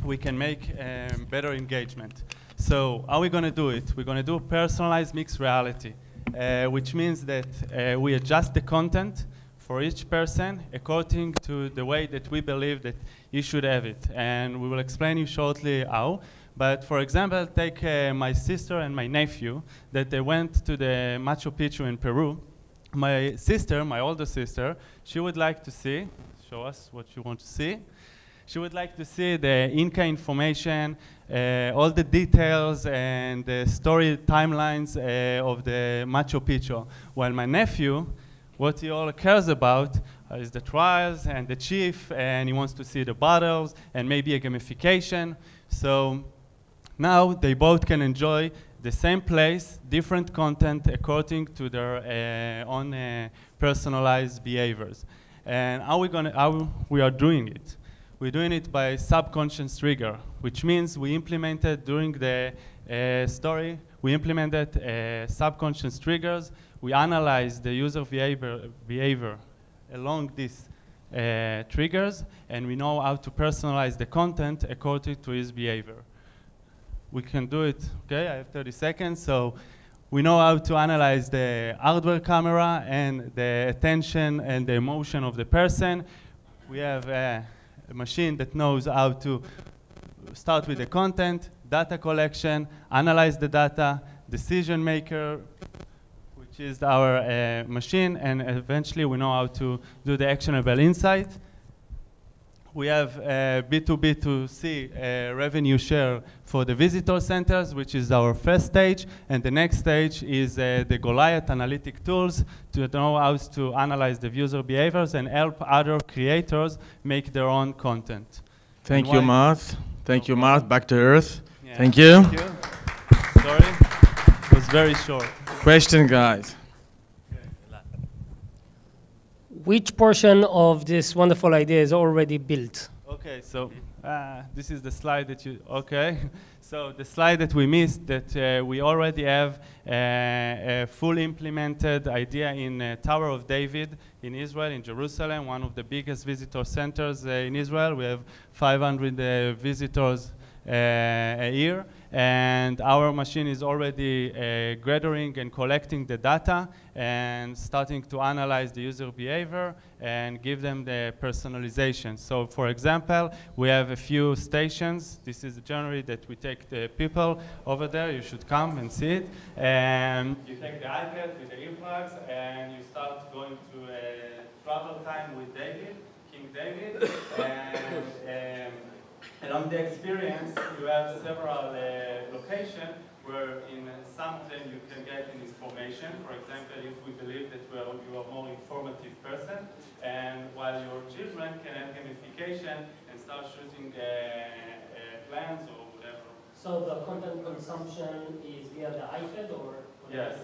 we can make um, better engagement. So how are we going to do it? We're going to do personalized mixed reality, uh, which means that uh, we adjust the content for each person according to the way that we believe that you should have it. And we will explain you shortly how. But for example, take uh, my sister and my nephew that they went to the Machu Picchu in Peru. My sister, my older sister, she would like to see, show us what you want to see. She would like to see the Inca information, uh, all the details and the story timelines uh, of the Machu Picchu. While my nephew, what he all cares about is the trials and the chief, and he wants to see the battles and maybe a gamification. So now they both can enjoy the same place, different content according to their uh, own uh, personalized behaviors. And how we gonna how we are doing it? We're doing it by subconscious trigger, which means we implemented during the uh, story, we implemented uh, subconscious triggers. We analyzed the user behavior, behavior along these uh, triggers, and we know how to personalize the content according to his behavior we can do it. Okay, I have 30 seconds. So we know how to analyze the hardware camera and the attention and the emotion of the person. We have a, a machine that knows how to start with the content, data collection, analyze the data, decision maker, which is our uh, machine, and eventually we know how to do the actionable insight we have uh, B2B2C uh, revenue share for the visitor centers, which is our first stage. And the next stage is uh, the Goliath analytic tools to know how to analyze the user behaviors and help other creators make their own content. Thank and you, Marth. Thank you, Marth. Back to Earth. Yeah. Thank you. Thank you. Sorry, it was very short. Question, guys. Which portion of this wonderful idea is already built? Okay, so uh, this is the slide that you, okay. (laughs) so the slide that we missed that uh, we already have uh, a full implemented idea in uh, Tower of David in Israel, in Jerusalem, one of the biggest visitor centers uh, in Israel. We have 500 uh, visitors a year and our machine is already uh, gathering and collecting the data and starting to analyze the user behavior and give them the personalization. So for example, we have a few stations. This is generally that we take the people over there. You should come and see it. And you take the iPad with the earplugs and you start going to a travel time with David, King David. and um, Along the experience, you have several uh, locations where in some of them you can get information. For example, if we believe that we are, you are a more informative person, and while your children can have gamification and start shooting uh, uh, plans or whatever. So the content consumption is via the iPad or? Yes,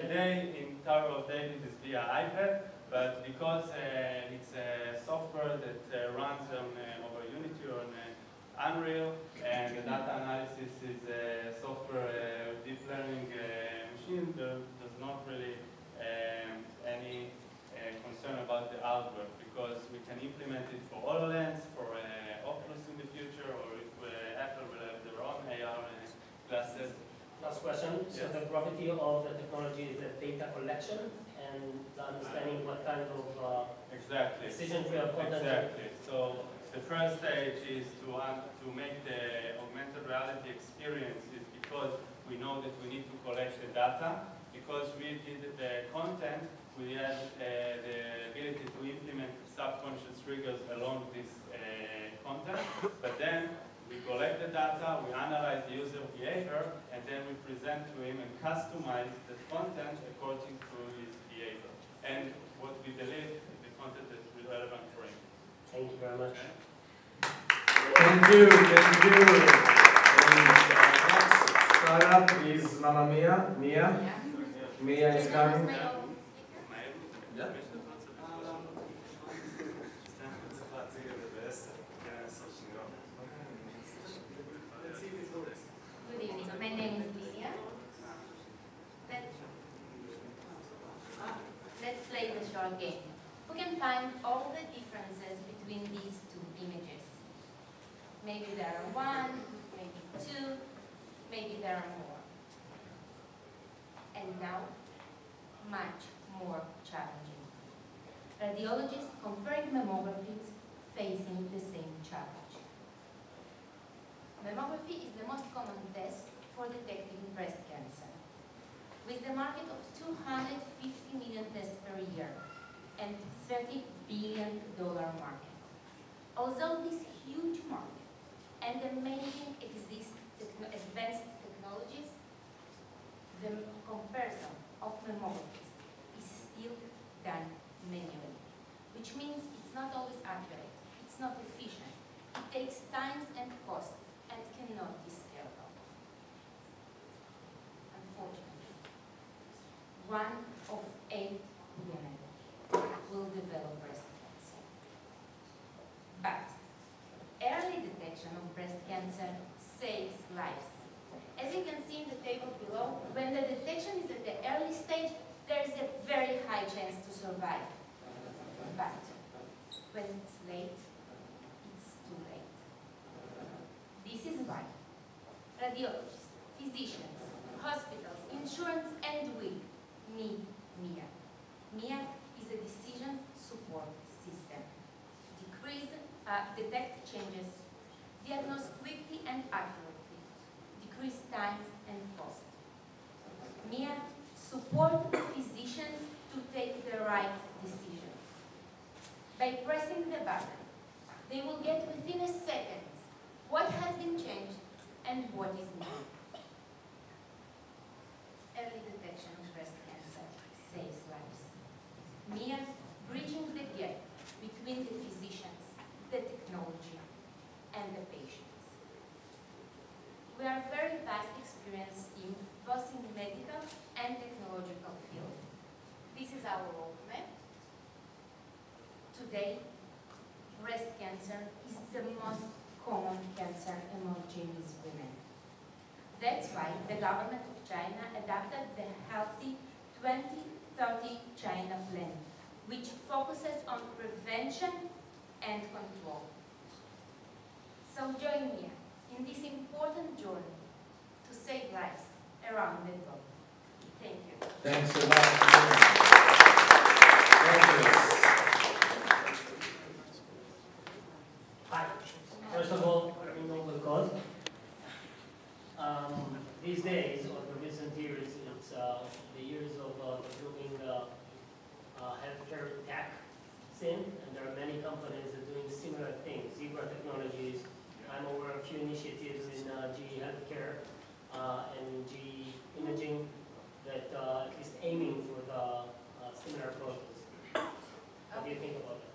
today in Tower of David is via iPad, but because uh, it's a software that uh, runs on uh, over Unity or on Unreal, and the data analysis is a software uh, deep learning uh, machine. that does not really um, any uh, concern about the hardware because we can implement it for HoloLens, for Oculus in the future, or if Apple will have their own AR glasses. Last question. Yes. So the gravity of the technology is the data collection and the understanding what kind of uh, exactly. decision tree of content. Exactly. So the first stage is to to make the augmented reality experience because we know that we need to collect the data. Because we did the content, we had uh, the ability to implement subconscious triggers along this uh, content. But then we collect the data, we analyze the user behavior, and then we present to him and customize the content according to his behavior. And what we believe is the content that is relevant for. Thank you very much. Thank you, thank you. And uh, next startup is Mamma Mia. Mia? Mia is coming. Yeah. Good evening. My name is Lydia. Let's, let's play the short game. We can find all the differences between these two images. Maybe there are one, maybe two, maybe there are more. And now, much more challenging. Radiologists comparing mammographies facing the same challenge. Mammography is the most common test for detecting breast cancer. With the market of 250 million tests per year and 30 billion dollar market. Although this huge market and amazing exist techno advanced technologies, the comparison of mammographies is still done manually, which means it's not always accurate, it's not efficient, it takes time and cost, and cannot be scalable. Unfortunately, one of eight women will develop breast cancer. But detection of breast cancer saves lives. As you can see in the table below, when the detection is at the early stage, there is a very high chance to survive. But when it's late, it's too late. This is why radiologists, physicians, hospitals, insurance, and we need MIA. MIA is a decision support system. Decrease, uh, detect changes, diagnose quickly and accurately, decrease time and cost. MIA support physicians to take the right decisions. By pressing the button, they will get within a second what has been changed and what is new. Early detection of breast cancer saves lives. MIA bridging the gap between the physicians, the technology, and the patients. We are very vast experienced team, both in the medical and technological field. This is our roadmap. Today, breast cancer is the most common cancer among Chinese women. That's why the government of China adopted the Healthy 2030 China Plan, which focuses on prevention and control. So join me in this important journey to save lives around the globe. Thank you. Thanks a lot. Thank Hi. First of all, in noble cause. Um, these days, or the recent years, it's uh, the years of uh, improving uh, uh, healthcare tech scene, and there are many companies that are doing similar things. Zebra Technologies, I'm aware of a few initiatives in uh, GE Healthcare uh, and GE Imaging that uh, at least aiming for the uh, similar approaches. What do you think about that?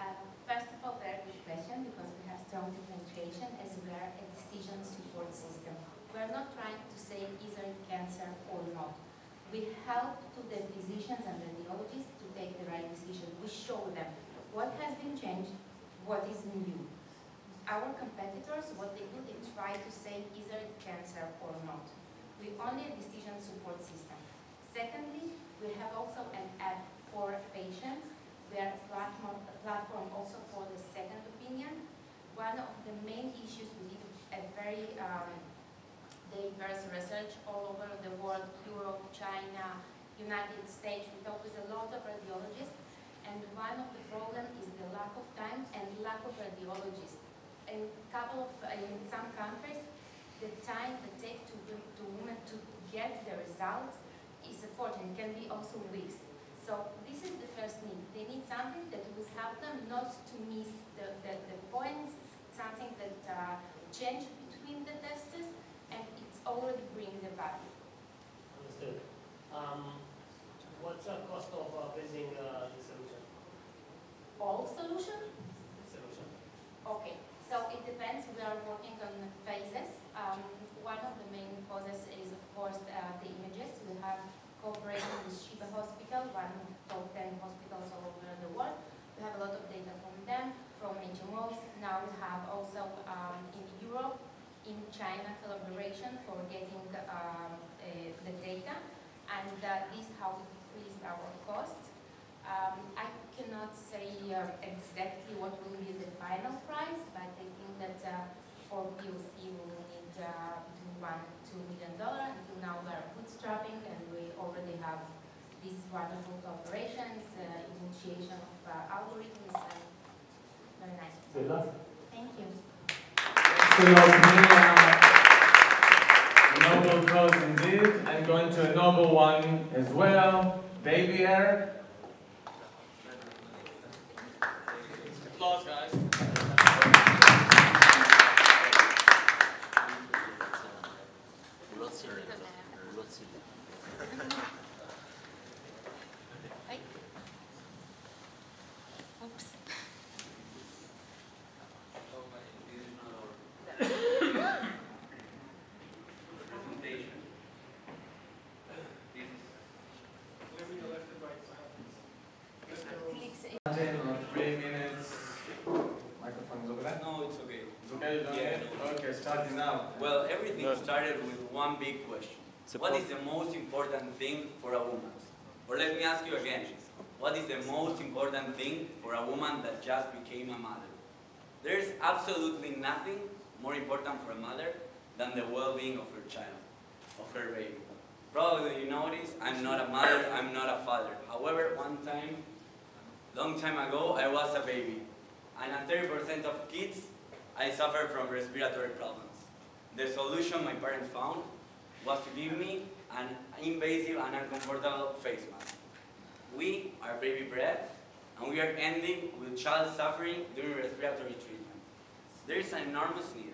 Uh, First of all, very good question because we have strong differentiation as we are a decision support system. We are not trying to say either cancer or not. We help to the physicians and radiologists to take the right decision. We show them what has been changed, what is new. Our competitors, what they do, they try to say either cancer or not. We only a decision support system. Secondly, we have also an app for patients. We are platform, a platform also for the second opinion. One of the main issues we did a very um, diverse research all over the world, Europe, China, United States. We talked with a lot of radiologists, and one of the problems is the lack of time and lack of radiologists. In couple of, in some countries, the time it takes to, to women to get the result is a fortune. It can be also weeks. So this is the first need. They need something that will help them not to miss the, the, the points, something that uh, change between the tests, and it's already bringing the value. Understood. Um, what's the cost of uh, building uh, the solution? All solution? Solution. Okay, so it depends. We are working on phases. Um, one of the main causes is, of course, uh, the images. We have cooperation with Sheba Hospital, one of top 10 hospitals all over the world. We have a lot of data from them, from HMOs. Now we have also um, in Europe, in China, collaboration for getting um, uh, the data. And uh, this how we decreased our costs. Um, I cannot say uh, exactly what will be the final price, but I think that uh, for POC we will need uh, between one and two million dollars. Until now we are bootstrapping and we already have these wonderful collaborations, uh, initiation of uh, algorithms, and very nice. Good luck. Thank you. So a noble cause indeed. I'm going to a noble one as well. Baby Air. Applause, guys. Oops. Three minutes. Microphone is over there? No, it's okay. It's okay, you don't Yeah. Okay, starting now. Well, everything started with one big question. What is the most important thing for a woman? Or let me ask you again. What is the most important thing for a woman that just became a mother? There's absolutely nothing more important for a mother than the well-being of her child, of her baby. Probably you notice I'm not a mother, I'm not a father. However, one time, long time ago, I was a baby. And at 30% of kids, I suffered from respiratory problems. The solution my parents found was to give me an invasive and uncomfortable face mask. We are baby breath, and we are ending with child suffering during respiratory treatment. There is an enormous need.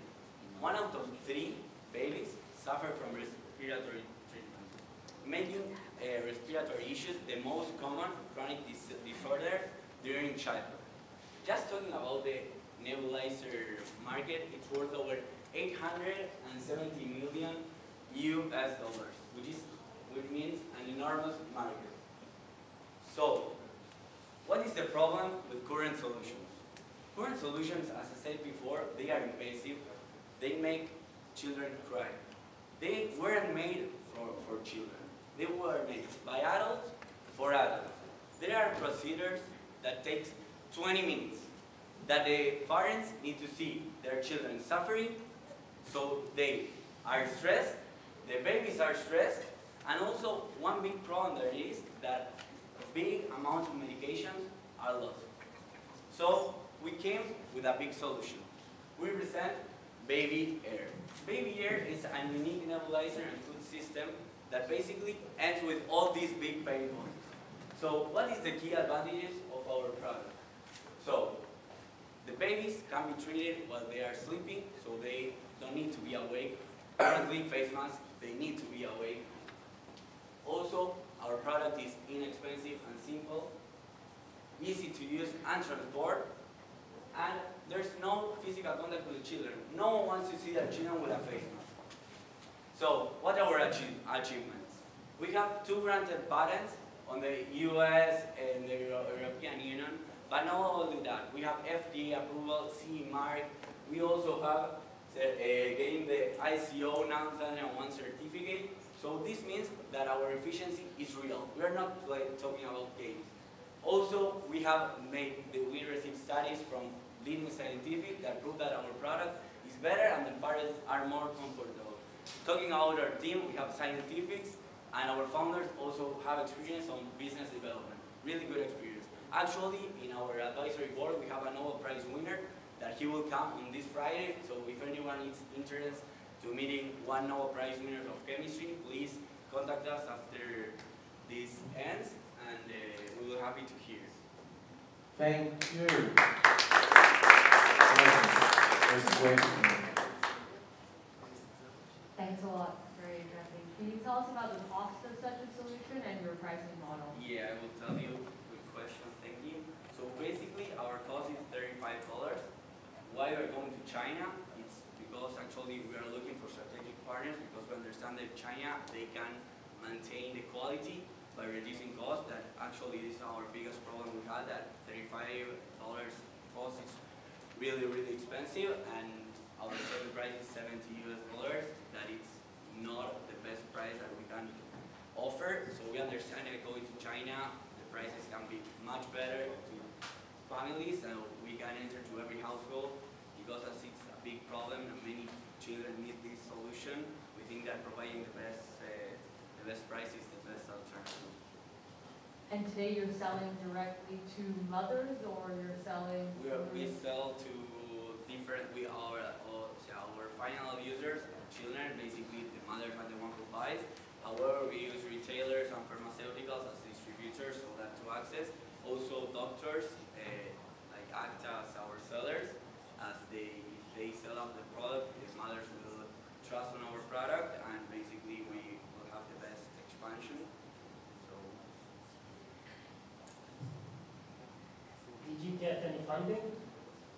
One out of three babies suffer from respiratory treatment, making uh, respiratory issues the most common chronic dis disorder during childhood. Just talking about the nebulizer market, it's worth over 870 million US dollars, which is which means an enormous market. So, what is the problem with current solutions? Current solutions, as I said before, they are invasive. They make children cry. They weren't made for, for children. They were made by adults for adults. There are procedures that takes 20 minutes that the parents need to see their children suffering, so they are stressed, the babies are stressed, and also one big problem there is that big amounts of medications are lost. So we came with a big solution. We present Baby Air. Baby Air is a unique nebulizer and food system that basically ends with all these big pain points. So what is the key advantages of our product? So the babies can be treated while they are sleeping, so they don't need to be awake. Currently, face masks, they need to be awake. Also, our product is inexpensive and simple, easy to use and transport, and there's no physical contact with the children. No one wants to see their children with a face mask. So, what are our achieve achievements? We have two granted patents on the US and the Euro European Union, but not only that, we have FDA approval, CE mark, we also have Eh, getting the ISO 9001 certificate. So this means that our efficiency is real. We are not talking about games. Also, we have made, the we received studies from leading scientific that prove that our product is better and the parents are more comfortable. Talking about our team, we have scientifics and our founders also have experience on business development. Really good experience. Actually, in our advisory board, we have a Nobel Prize winner that he will come on this Friday. So if anyone is interested to meeting one Nobel Prize winner of chemistry, please contact us after this ends, and uh, we will happy to hear. Thank you. Thanks a lot. Very interesting. Can you tell us about the cost of such a solution and your pricing model? Yeah, I will tell you. Good question. Thank you. So basically, our cost is $35. Why we're going to China? It's because actually we are looking for strategic partners because we understand that China, they can maintain the quality by reducing cost. That actually is our biggest problem we had, that $35 cost is really, really expensive, and our selling price is 70 US dollars, that it's not the best price that we can offer. So we understand that going to China, the prices can be much better to families, and we can enter to every household, because as it's a big problem, and many children need this solution, we think that providing the best, uh, the best price is the best alternative. And today you're selling directly to mothers or you're selling? We, are, we sell to different, we are, uh, our final users, children, basically the mothers are the one who buys. However, we use retailers and pharmaceuticals as distributors so that to access. Also doctors, uh, like act as our sellers, as they, they sell out the product, the mothers will trust on our product and basically we will have the best expansion. So Did you get any funding?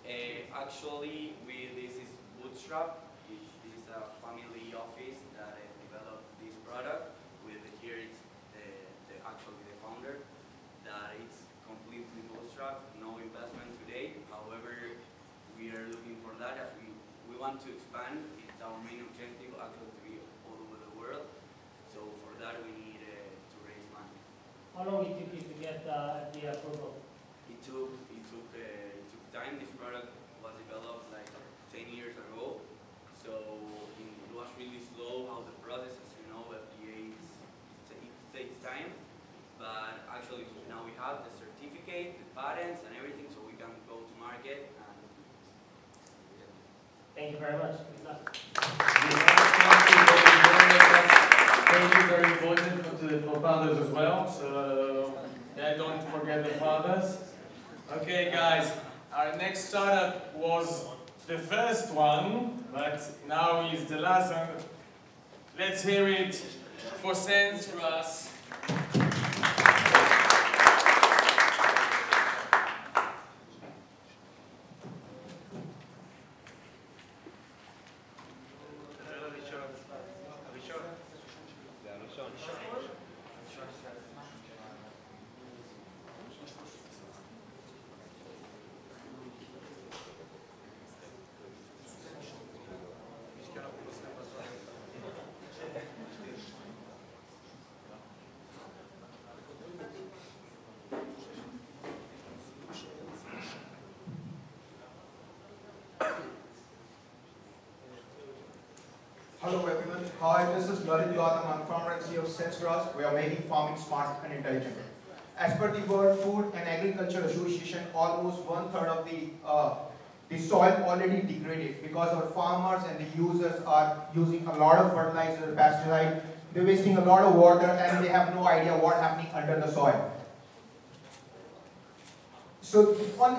Uh, actually, we this is Bootstrap. It's, this is a family office that uh, developed this product. With here, it's the, the actually the founder. That it's completely bootstrap, no investment today. However, we are looking for that as we we want to expand. It's our main objective actually to be all over the world. So for that, we need uh, to raise money. How long it took you to get uh, the approval? It took it took uh, it took time. This product was developed like 10 years ago, so it, it was really slow. How the process, as you know, FDA is, it takes time. But actually, now we have the certificate, the patents, and everything, so we can go to market. And Thank you very much. Good luck. Thank you, very important for the for fathers as well. So yeah, don't forget the fathers. Okay, guys, our next startup was the first one, but now is the last one. Let's hear it for Sense for us. Hello everyone. Hi, this is Lalit Gautam. I'm founder and CEO of SenseGrass. We are making farming smart and intelligent. As per the World Food and Agriculture Association, almost one third of the uh, the soil already degraded because our farmers and the users are using a lot of fertilizer, pesticide. They're wasting a lot of water and they have no idea what's happening under the soil. So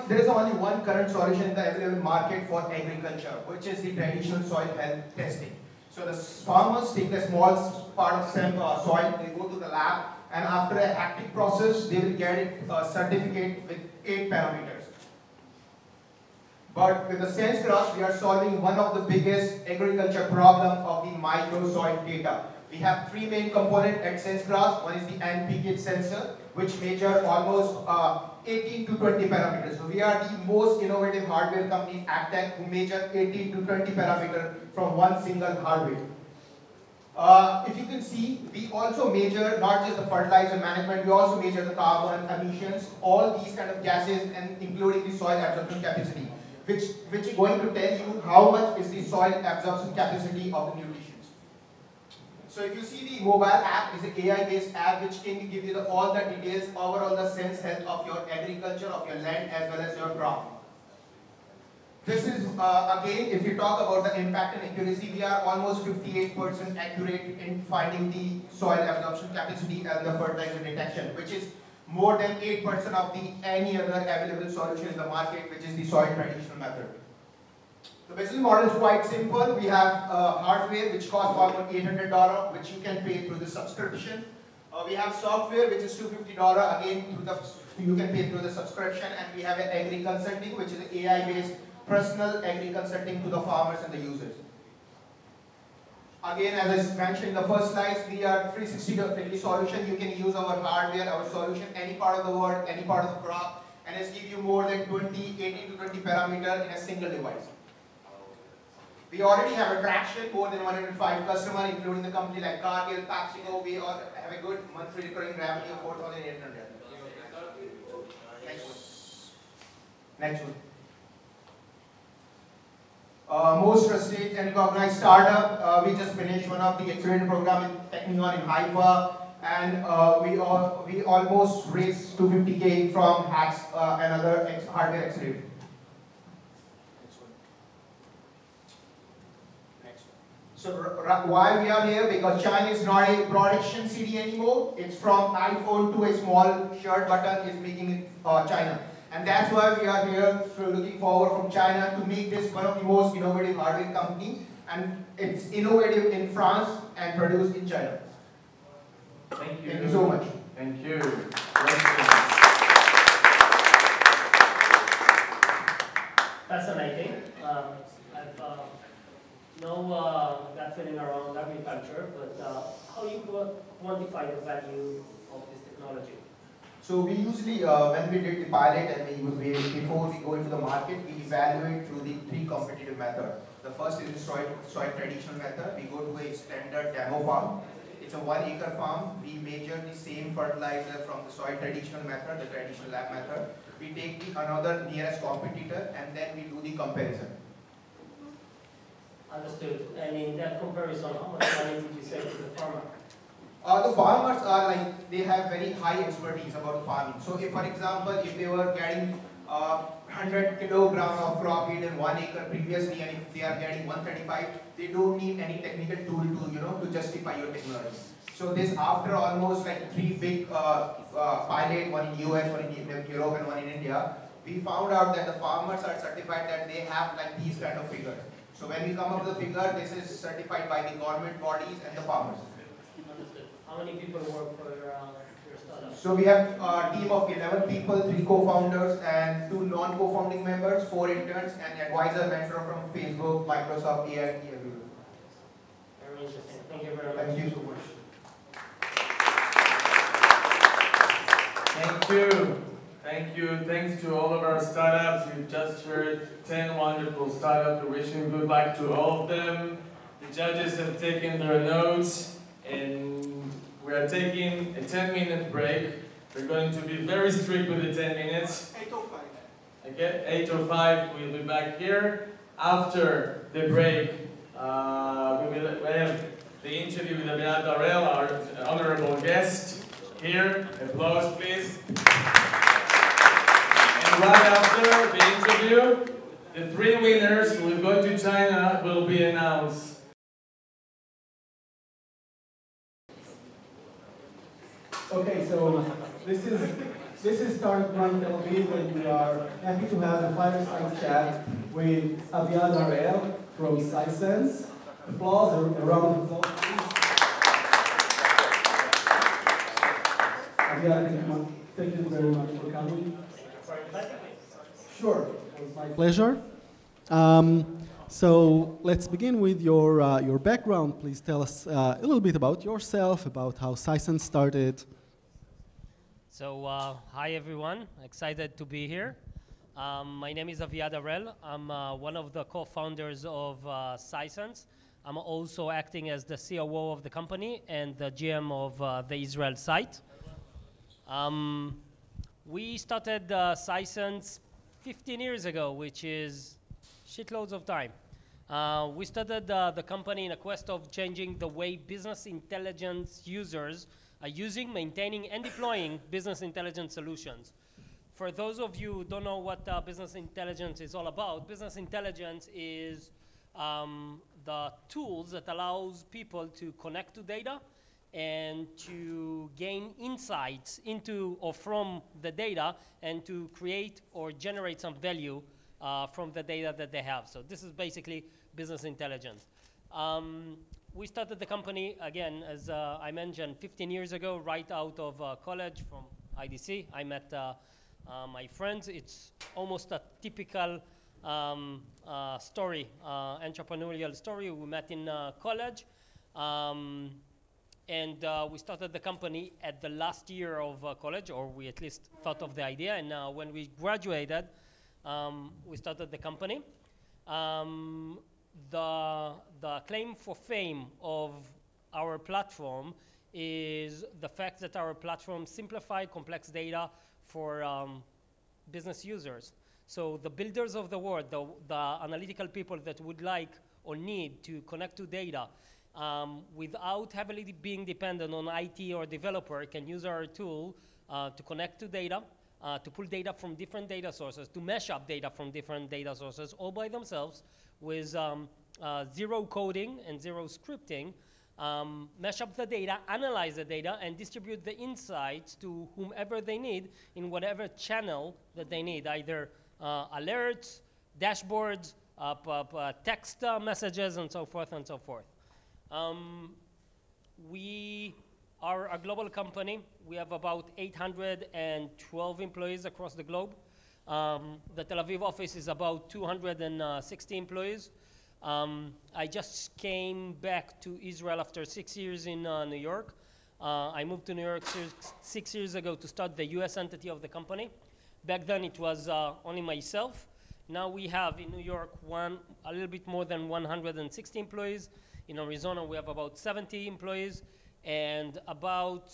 there is only one current solution in the available market for agriculture, which is the traditional soil health testing. So the farmers take the small part of some uh, soil, they go to the lab, and after a hectic process, they will get a certificate with eight parameters. But with the SenseGrass, we are solving one of the biggest agriculture problem of the micro soil data. We have three main components at SenseGrass. One is the NPK sensor, which measure almost uh, 18 to 20 parameters. So we are the most innovative hardware company at Tech who measure 18 to 20 parameters from one single hardware. Uh, if you can see, we also measure not just the fertilizer management, we also measure the carbon emissions, all these kind of gases, and including the soil absorption capacity, which which is going to tell you how much is the soil absorption capacity of the nutrients. So if you see the mobile app is an AI-based app which can give you the, all the details, overall the sense health of your agriculture, of your land, as well as your crop. This is, uh, again, if you talk about the impact and accuracy, we are almost 58% accurate in finding the soil absorption capacity and the fertilizer detection, which is more than 8% of the any other available solution in the market, which is the soil traditional method. The model is quite simple. We have uh, hardware which costs almost $800, which you can pay through the subscription. Uh, we have software which is $250, again, through the, you can pay through the subscription. And we have an agri consulting, which is AI-based personal agri consulting to the farmers and the users. Again, as I mentioned in the first slides, we are 360 degree solution. You can use our hardware, our solution, any part of the world, any part of the crop, and it's give you more than 20, 18 to 20 parameter in a single device. We already have a traction, more than 105 customers, including the company like Cargill, PepsiCo. We have a good monthly recurring revenue of 4,800. Next one. Next one. Uh, most trusted and recognized startup. Uh, we just finished one of the accelerator program in Technion in Haifa, and uh, we all, we almost raised 250k from HAX uh, and other hardware accelerator. So why we are here? Because China is not a production city anymore. It's from iPhone to a small shirt button is making it uh, China. And that's why we are here looking forward from China to make this one of the most innovative hardware company. And it's innovative in France and produced in China. Thank you. Thank you so much. Thank you. Fascinating. Um, I've no uh, gut feeling around agriculture, but uh, how you quantify the value of this technology? So we usually, uh, when we did the pilot and we, we, before we go into the market, we evaluate through the three competitive methods. The first is the soil, soil traditional method. We go to a standard demo farm. It's a one acre farm. We measure the same fertilizer from the soil traditional method, the traditional lab method. We take the another nearest competitor and then we do the comparison. Understood. And in that comparison, how much money would you save to the farmer? Uh, the farmers are like, they have very high expertise about farming. So if, for example, if they were getting uh, 100 kilograms of crop yield in one acre previously, and if they are getting 135, they don't need any technical tool to, you know, to justify your technology. So this, after almost like three big uh, uh, pilot, one in US, one in Europe, and one in India, we found out that the farmers are certified that they have like these kind of figures. So when we come up with a figure, this is certified by the government bodies and the farmers. How many people work for uh, your startup? So we have a team of 11 people, three co-founders and two non-co-founding members, four interns, and advisor mentor from Facebook, Microsoft, AI, everywhere. Very interesting. Thank you very much. Thank you so much. Thank you. Thank you. Thanks to all of our startups. We've just heard 10 wonderful startups. We're wishing good luck to all of them. The judges have taken their notes and we are taking a 10 minute break. We're going to be very strict with the 10 minutes. 8.05. Okay, 8.05, we'll be back here. After the break, uh, we will have the interview with Aviad Harell, our honorable guest. Here, applause please. Right after the interview, the three winners who will go to China will be announced. Okay, so this is this is Startup Grind Tel Aviv, and we are happy to have a fireside chat with Aviad Harell from Sisense. Applause, a round of applause. Aviad, thank you, thank you very much for coming. Sure, it was my pleasure. Um, so let's begin with your, uh, your background. Please tell us uh, a little bit about yourself, about how Sisense started. So, uh, hi everyone, excited to be here. Um, my name is Aviad Harell. I'm uh, one of the co-founders of uh, Sisense. I'm also acting as the COO of the company and the GM of uh, the Israel site. Um, we started uh, Sisense 15 years ago, which is shitloads of time. Uh, we started uh, the company in a quest of changing the way business intelligence users are using, maintaining, and deploying (laughs) business intelligence solutions. For those of you who don't know what uh, business intelligence is all about, business intelligence is um, the tools that allows people to connect to data and to gain insights into or from the data and to create or generate some value uh, from the data that they have. So this is basically business intelligence. Um, we started the company, again, as uh, I mentioned, 15 years ago, right out of uh, college from IDC. I met uh, uh, my friends. It's almost a typical um, uh, story, entrepreneurial story. We met in college. Um, and uh, we started the company at the last year of uh, college, or we at least thought of the idea. And uh, when we graduated, um, we started the company. Um, the, the claim for fame of our platform is the fact that our platform simplify complex data for um, business users. So the builders of the world, the, the analytical people that would like or need to connect to data um, without heavily being dependent on IT or developer can use our tool uh, to connect to data, uh, to pull data from different data sources, to mesh up data from different data sources all by themselves with um, uh, zero coding and zero scripting, um, mesh up the data, analyze the data, and distribute the insights to whomever they need in whatever channel that they need, either uh, alerts, dashboards, uh, text uh, messages, and so forth and so forth. Um, we are a global company. We have about 812 employees across the globe. Um, the Tel Aviv office is about 260 employees. Um, I just came back to Israel after six years in uh, New York. Uh, I moved to New York six, years ago to start the US entity of the company. Back then it was uh, only myself. Now we have in New York one, a little bit more than 160 employees. In Arizona we have about 70 employees. And about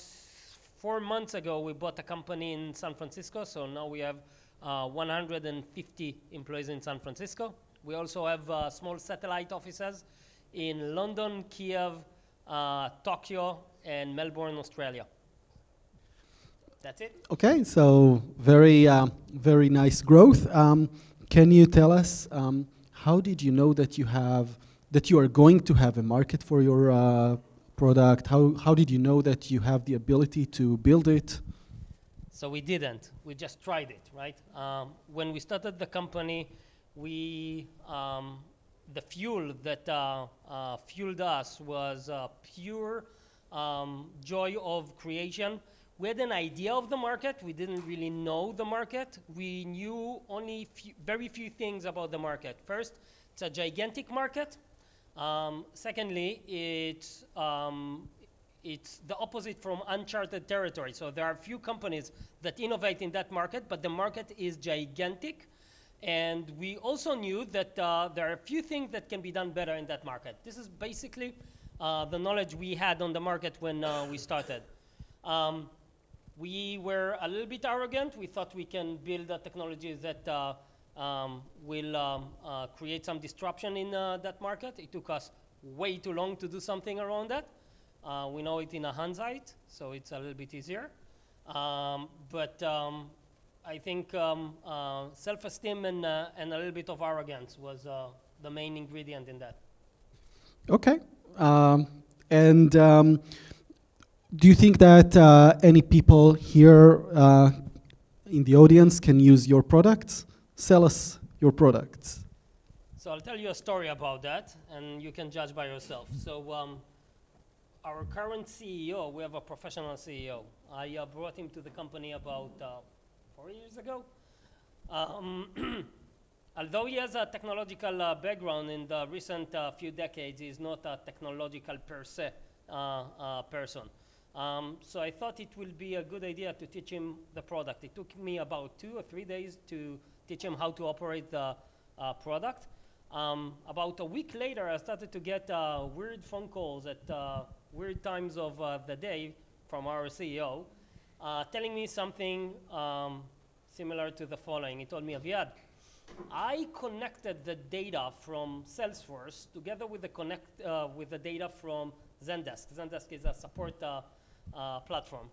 four months ago we bought a company in San Francisco. So now we have uh, 150 employees in San Francisco. We also have uh, small satellite offices in London, Kiev, uh, Tokyo, and Melbourne, Australia. That's it. Okay, so very, uh, very nice growth. Um, can you tell us um, how did you know that you have that you are going to have a market for your uh, product? How how did you know that you have the ability to build it? So we didn't. We just tried it, right? Um, when we started the company, we um, the fuel that uh, uh, fueled us was uh, pure um, joy of creation. We had an idea of the market. We didn't really know the market. We knew only few, very few things about the market. First, it's a gigantic market. Um, secondly, it's um, it's the opposite from uncharted territory. So there are few companies that innovate in that market, but the market is gigantic. And we also knew that uh, there are a few things that can be done better in that market. This is basically uh, the knowledge we had on the market when uh, we started. Um, we were a little bit arrogant. We thought we can build a technology that uh, um, will um, uh, create some disruption in uh, that market. It took us way too long to do something around that. we know it in a hindsight, so it's a little bit easier. Um, but um, I think um, uh, self-esteem and, uh, and a little bit of arrogance was uh, the main ingredient in that. Okay. Um, and do you think that uh, any people here uh, in the audience can use your products? Sell us your products. So I'll tell you a story about that, and you can judge by yourself. So um, our current CEO, we have a professional CEO. I uh, brought him to the company about four years ago. Um, (clears throat) although he has a technological uh, background in the recent uh, few decades, he's not a technological per se uh, uh, person. Um, so I thought it will be a good idea to teach him the product. It took me about two or three days to teach him how to operate the uh, product. Um, about a week later, I started to get uh, weird phone calls at uh, weird times of uh, the day from our CEO, uh, telling me something um, similar to the following. He told me, Aviad, I connected the data from Salesforce together with the, connect, with the data from Zendesk. Zendesk is a support platform.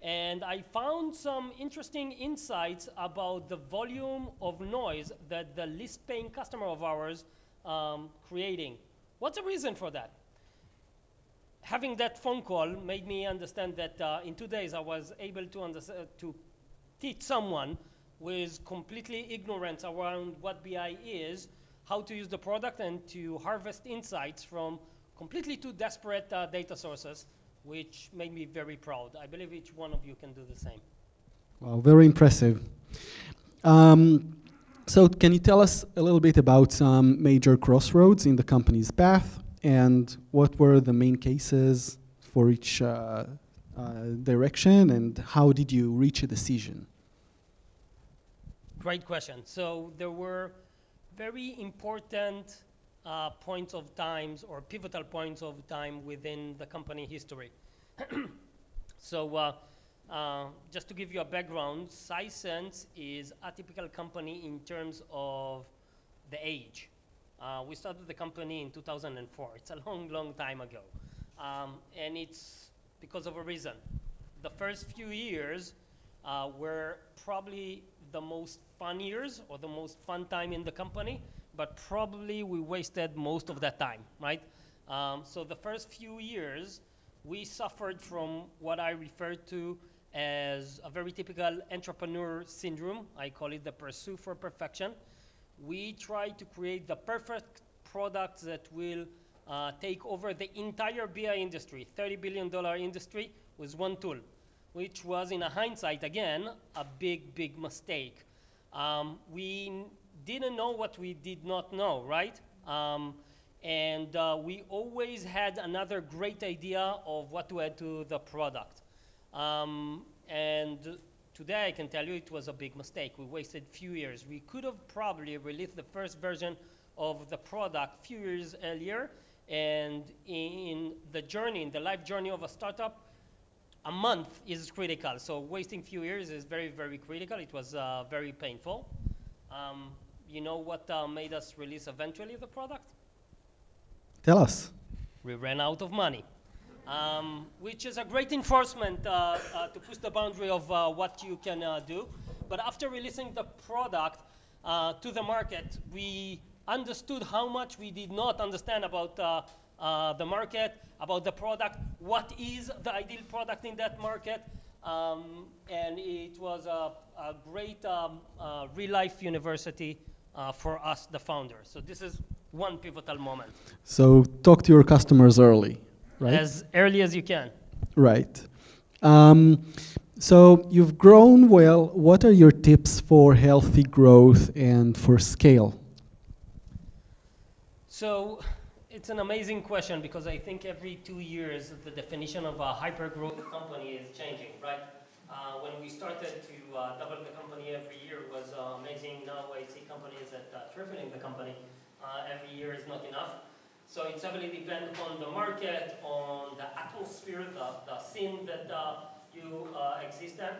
And I found some interesting insights about the volume of noise that the least paying customer of ours um, creating. What's the reason for that? Having that phone call made me understand that uh, in two days I was able to, uh, to teach someone with completely ignorance around what BI is, how to use the product and to harvest insights from completely two desperate uh, data sources which made me very proud. I believe each one of you can do the same. Wow, very impressive. Um, so can you tell us a little bit about some major crossroads in the company's path and what were the main cases for each uh, uh, direction and how did you reach a decision? Great question. So there were very important uh, points of times or pivotal points of time within the company history. (clears throat) so uh, uh, just to give you a background, Sisense is a typical company in terms of the age. Uh, we started the company in 2004. It's a long, long time ago. Um, and it's because of a reason. The first few years uh, were probably the most fun years or the most fun time in the company but probably we wasted most of that time, right? Um, so the first few years, we suffered from what I refer to as a very typical entrepreneur syndrome. I call it the pursuit for perfection. We try to create the perfect product that will uh, take over the entire BI industry, $30 billion industry, with one tool, which was, in hindsight, again, a big, big mistake. Um, we didn't know what we did not know, right? Um, and uh, we always had another great idea of what to add to the product. Um, and today I can tell you it was a big mistake. We wasted few years. We could have probably released the first version of the product few years earlier. And in the journey, in the life journey of a startup, a month is critical. So wasting few years is very, very critical. It was uh, very painful. Um, you know what uh, made us release eventually the product? Tell us. We ran out of money, um, which is a great enforcement uh, uh, to push the boundary of uh, what you can uh, do. But after releasing the product uh, to the market, we understood how much we did not understand about the market, about the product, what is the ideal product in that market, um, and it was a, a great um, real life university uh, for us, the founders. So this is one pivotal moment. So talk to your customers early, right? As early as you can. Right. Um, so you've grown well. What are your tips for healthy growth and for scale? So it's an amazing question because I think every two years the definition of a hyper growth company is changing, right? Uh, when we started to uh, double the company every year was uh, amazing. Now I see companies that uh, tripling the company uh, every year is not enough. So it's heavily depend on the market, on the atmosphere, the, the scene that uh, you exist in.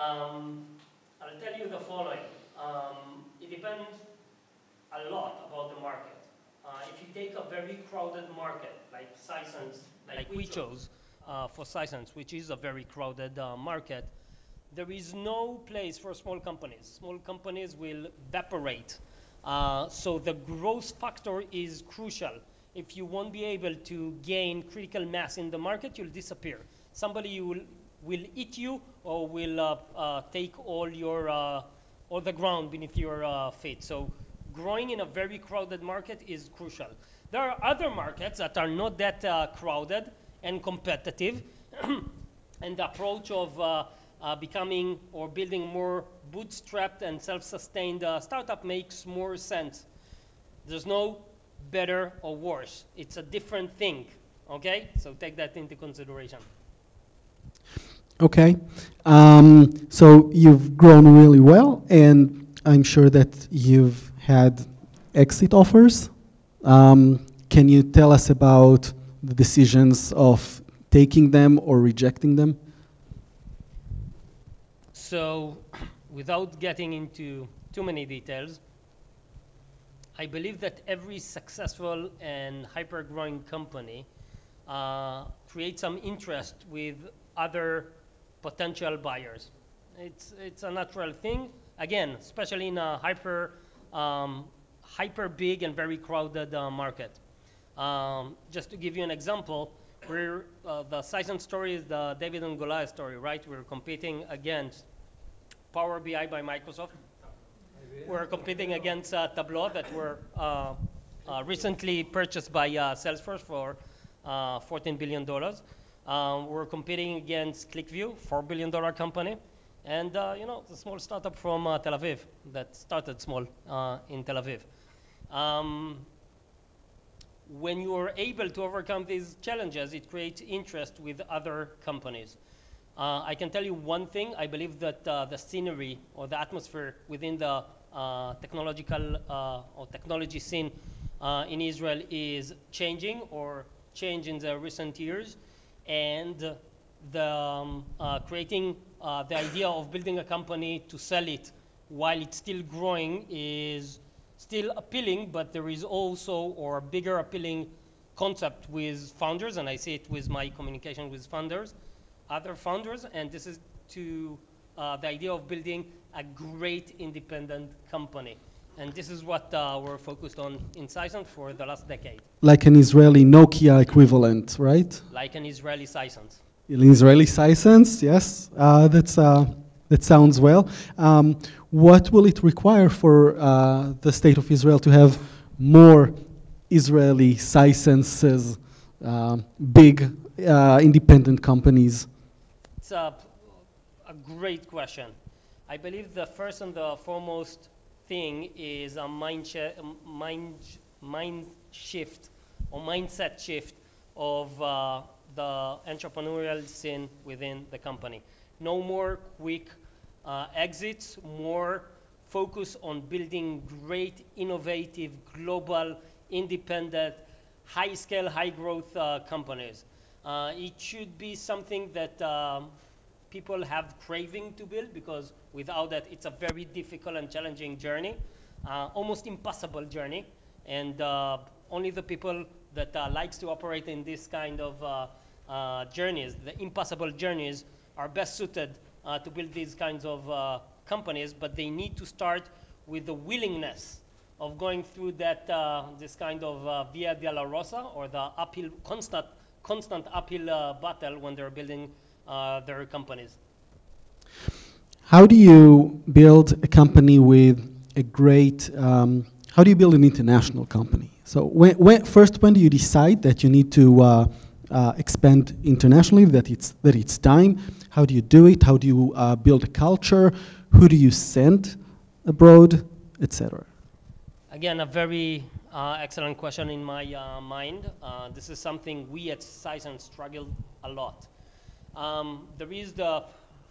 Um, I'll tell you the following. Um, it depends a lot about the market. if you take a very crowded market, like Sisense, like, like we chose, uh, for Sisense, which is a very crowded uh, market, there is no place for small companies. Small companies will evaporate. Uh, so the growth factor is crucial. If you won't be able to gain critical mass in the market, you'll disappear. Somebody will, will eat you or will uh, uh, take all your uh, all the ground beneath your feet. So growing in a very crowded market is crucial. There are other markets that are not that crowded, and competitive. (clears throat) and the approach of uh, becoming or building more bootstrapped and self-sustained uh, startup makes more sense. There's no better or worse. It's a different thing, okay? So take that into consideration. Okay. Um, so you've grown really well, and I'm sure that you've had exit offers. Um, can you tell us about the decisions of taking them or rejecting them? So, (clears throat) without getting into too many details, I believe that every successful and hyper-growing company uh, creates some interest with other potential buyers. It's, it's a natural thing. Again, especially in a hyper, um, hyper big and very crowded uh, market. Um, just to give you an example, we're, uh, the Sisense story is the David and Goliath story, right? We're competing against Power BI by Microsoft. We're competing against uh, Tableau that were uh, uh, recently purchased by uh, Salesforce for uh, $14 billion. Um, we're competing against QlikView, $4 billion company. And, you know, the small startup from Tel Aviv that started small in Tel Aviv. Um, when you are able to overcome these challenges, it creates interest with other companies. Uh, I can tell you one thing. I believe that uh, the scenery or the atmosphere within the uh, technological uh, or technology scene uh, in Israel is changing or changed in the recent years. And the um, uh, creating the idea of building a company to sell it while it's still growing is still appealing, but there is also or bigger appealing concept with founders, and I see it with my communication with founders, other founders, and this is to uh, the idea of building a great independent company. And this is what uh, we're focused on in Sisense for the last decade. Like an Israeli Nokia equivalent, right? Like an Israeli Sisense. An Israeli Sisense, yes. Uh, that's, uh, that sounds well. Um, what will it require for uh, the state of Israel to have more Israeli Sisenses, uh, big uh, independent companies? It's a, a great question. I believe the first and the foremost thing is a mind, mind, mind shift or mindset shift of uh, the entrepreneurial scene within the company. No more quick uh, exits, more focus on building great, innovative, global, independent, high-scale, high-growth uh, companies. Uh, it should be something that um, people have craving to build because without that, it's a very difficult and challenging journey, uh, almost impossible journey. And uh, only the people that uh, likes to operate in this kind of journeys, the impossible journeys, are best suited uh, to build these kinds of uh, companies, but they need to start with the willingness of going through that uh, this kind of uh, via rosa or the uphill constant constant uphill uh, battle when they're building uh, their companies. How do you build a company with a great? Um, how do you build an international company? So when, when, first, when do you decide that you need to expand internationally? That it's that it's time how do you do it? How do you uh, build a culture? Who do you send abroad, etc.? Again, a very uh, excellent question in my uh, mind. Uh, this is something we at Sisense struggled a lot. Um, there is the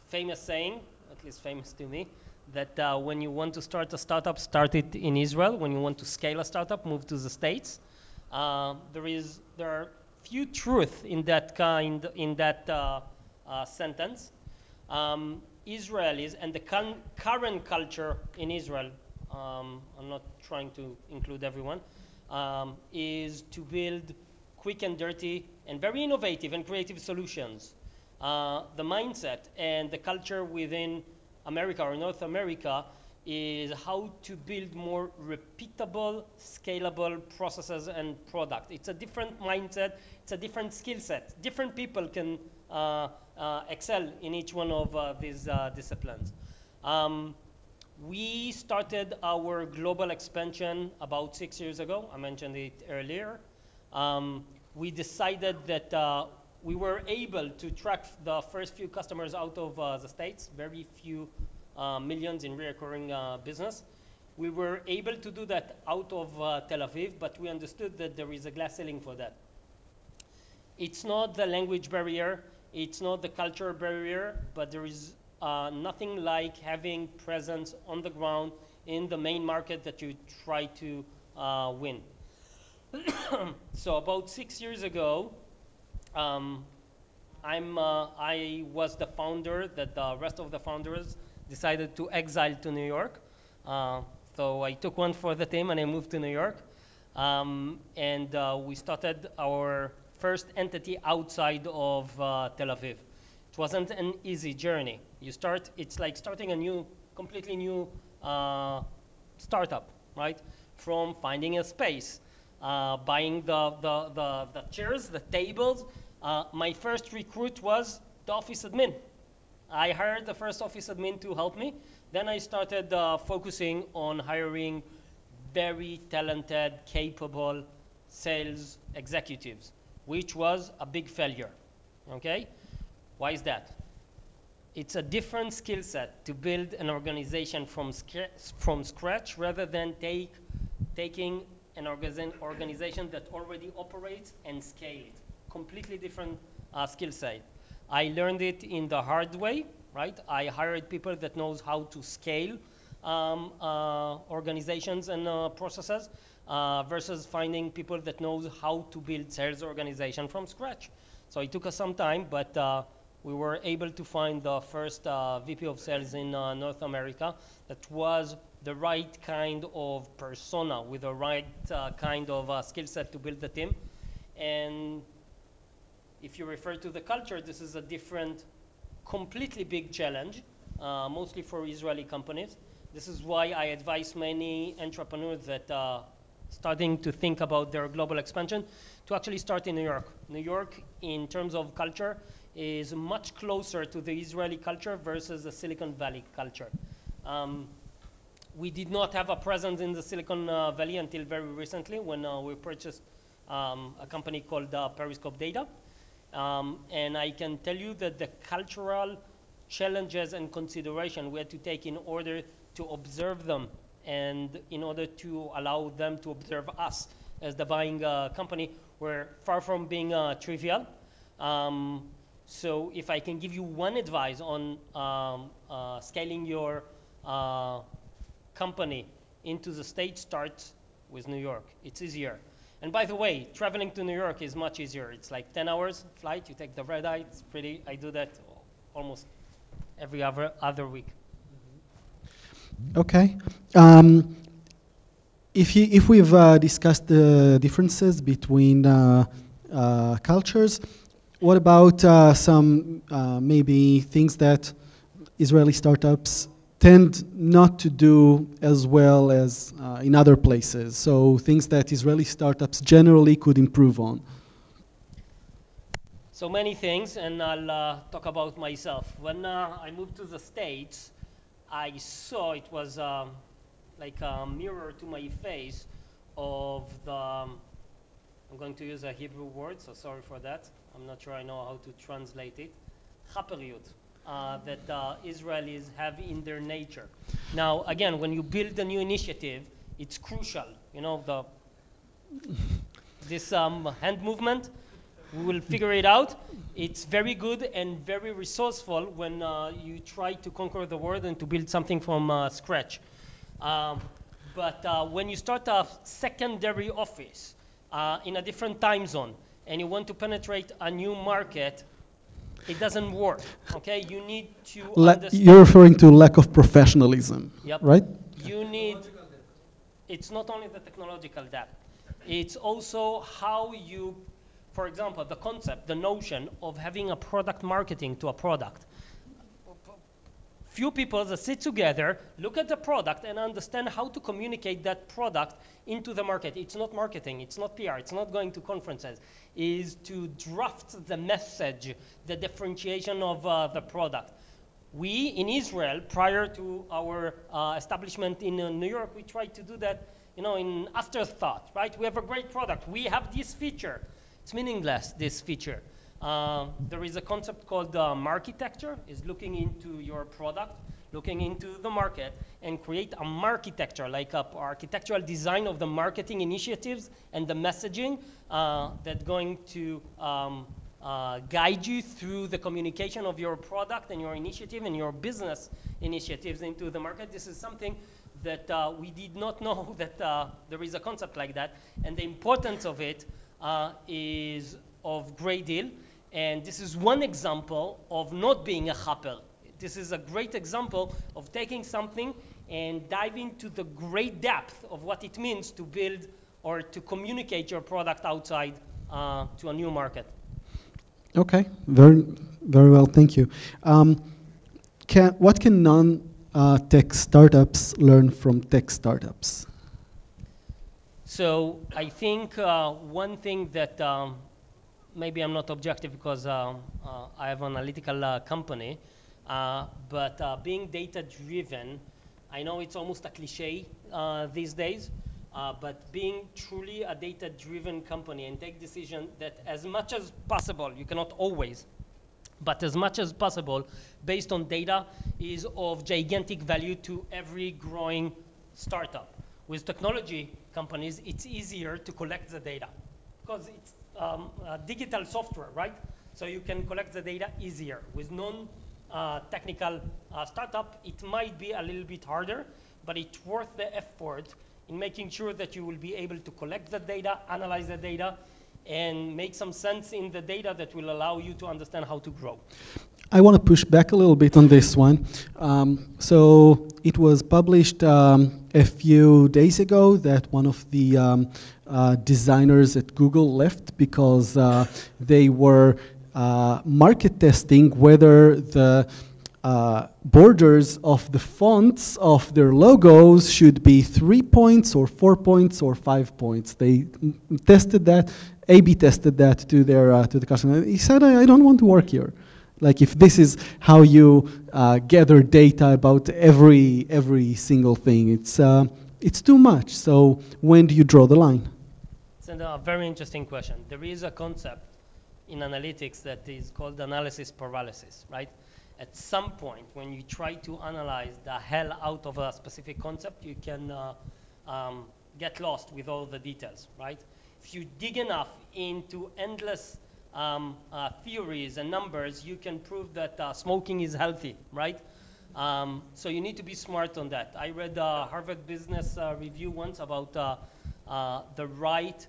famous saying, at least famous to me, that uh, when you want to start a startup, start it in Israel. When you want to scale a startup, move to the States. Uh, there is there are few truth in that kind in that uh, sentence. Um, Israelis and the current culture in Israel, um, I'm not trying to include everyone, um, is to build quick and dirty and very innovative and creative solutions. Uh, the mindset and the culture within America or North America is how to build more repeatable, scalable processes and product. It's a different mindset, it's a different skill set. Different people can uh, uh, excel in each one of uh, these disciplines. Um, we started our global expansion about six years ago. I mentioned it earlier. Um, we decided that uh, we were able to track the first few customers out of uh, the States, very few uh, millions in recurring business. We were able to do that out of Tel Aviv, but we understood that there is a glass ceiling for that. It's not the language barrier, it's not the cultural barrier, but there is uh, nothing like having presence on the ground in the main market that you try to uh, win. (coughs) so about six years ago, um, I'm, uh, I was the founder that the rest of the founders decided to exile to New York. Uh, so I took one for the team and I moved to New York. Um, and uh, we started our first entity outside of Tel Aviv. It wasn't an easy journey. You start, it's like starting a new, completely new uh, startup, right? From finding a space, uh, buying the, the, the, the, chairs, the tables. Uh, my first recruit was the office admin. I hired the first office admin to help me. Then I started uh, focusing on hiring very talented, capable sales executives, which was a big failure. Okay? Why is that? It's a different skill set to build an organization from, from scratch rather than take, taking an organization that already operates and scale it. Completely different uh, skill set. I learned it in the hard way, right? I hired people that knows how to scale um, uh, organizations and uh, processes uh, versus finding people that knows how to build sales organization from scratch. So it took us some time, but uh, we were able to find the first uh, VP of sales in uh, North America that was the right kind of persona with the right kind of skill set to build the team. And if you refer to the culture, this is a different, completely big challenge, mostly for Israeli companies. This is why I advise many entrepreneurs that uh, starting to think about their global expansion to actually start in New York. New York, in terms of culture, is much closer to the Israeli culture versus the Silicon Valley culture. Um, we did not have a presence in the Silicon uh, Valley until very recently when uh, we purchased um, a company called uh, Periscope Data. Um, and I can tell you that the cultural challenges and consideration we had to take in order to observe them and in order to allow them to observe us as the buying uh, company, we're far from being uh, trivial. Um, so if I can give you one advice on um, uh, scaling your uh, company into the States, start with New York. It's easier. And by the way, traveling to New York is much easier. It's like 10 hours flight. You take the red eye. It's pretty, I do that almost every other, other week. Okay. Um, if, you, if we've uh, discussed the differences between uh, uh, cultures, what about uh, some uh, maybe things that Israeli startups tend not to do as well as uh, in other places? So things that Israeli startups generally could improve on. So many things, and I'll talk about myself. When I moved to the States, I saw it was um, like a mirror to my face of the, um, I'm going to use a Hebrew word, so sorry for that. I'm not sure I know how to translate it. Chaperiyut, uh, that uh, Israelis have in their nature. Now, again, when you build a new initiative, it's crucial. You know, the, this um, hand movement, we will figure it out. It's very good and very resourceful when uh, you try to conquer the world and to build something from uh, scratch. Um, but uh, when you start a secondary office uh, in a different time zone and you want to penetrate a new market, it doesn't work. Okay, you need to. La you're referring to lack of professionalism, yep. right? You need. It's not only the technological depth; it's also how you for example, the concept, the notion of having a product marketing to a product. Few people that sit together, look at the product and understand how to communicate that product into the market. It's not marketing, it's not PR, it's not going to conferences, is to draft the message, the differentiation of uh, the product. We in Israel, prior to our uh, establishment in uh, New York, we tried to do that you know, in afterthought, right? We have a great product. We have this feature. It's meaningless, this feature. Uh, there is a concept called um, architecture, is looking into your product, looking into the market, and create a architecture, like a architectural design of the marketing initiatives and the messaging uh, that's going to um, uh, guide you through the communication of your product and your initiative and your business initiatives into the market. This is something that uh, we did not (laughs) know that uh, there is a concept like that, and the importance of it uh, is of great deal. And this is one example of not being a hopper. This is a great example of taking something and diving to the great depth of what it means to build or to communicate your product outside uh, to a new market. Okay, very, very well, thank you. Um, can, what can non-tech uh, startups learn from tech startups? So I think uh, one thing that um, maybe I'm not objective because uh, uh, I have an analytical uh, company, uh, but uh, being data driven, I know it's almost a cliche uh, these days, but being truly a data driven company and take decision that as much as possible, you cannot always, but as much as possible, based on data, is of gigantic value to every growing startup. With technology companies, it's easier to collect the data because it's um, uh, digital software, right? So you can collect the data easier. With non-technical uh, uh, startup, it might be a little bit harder, but it's worth the effort in making sure that you will be able to collect the data, analyze the data, and make some sense in the data that will allow you to understand how to grow. I want to push back a little bit on this one. Um, so it was published um, a few days ago that one of the um, uh, designers at Google left because uh, they were uh, market testing whether the uh, borders of the fonts of their logos should be three points or four points or five points. They tested that, A/B tested that to their uh, to the customer. He said, I, I, don't want to work here." Like if this is how you uh, gather data about every every single thing, it's it's too much. So when do you draw the line? It's a very interesting question. There is a concept in analytics that is called analysis paralysis, right? At some point, when you try to analyze the hell out of a specific concept, you can uh, um, get lost with all the details, right? If you dig enough into endless um, uh, theories and numbers, you can prove that uh, smoking is healthy, right? Um, so you need to be smart on that. I read a Harvard Business uh, Review once about uh, uh, the right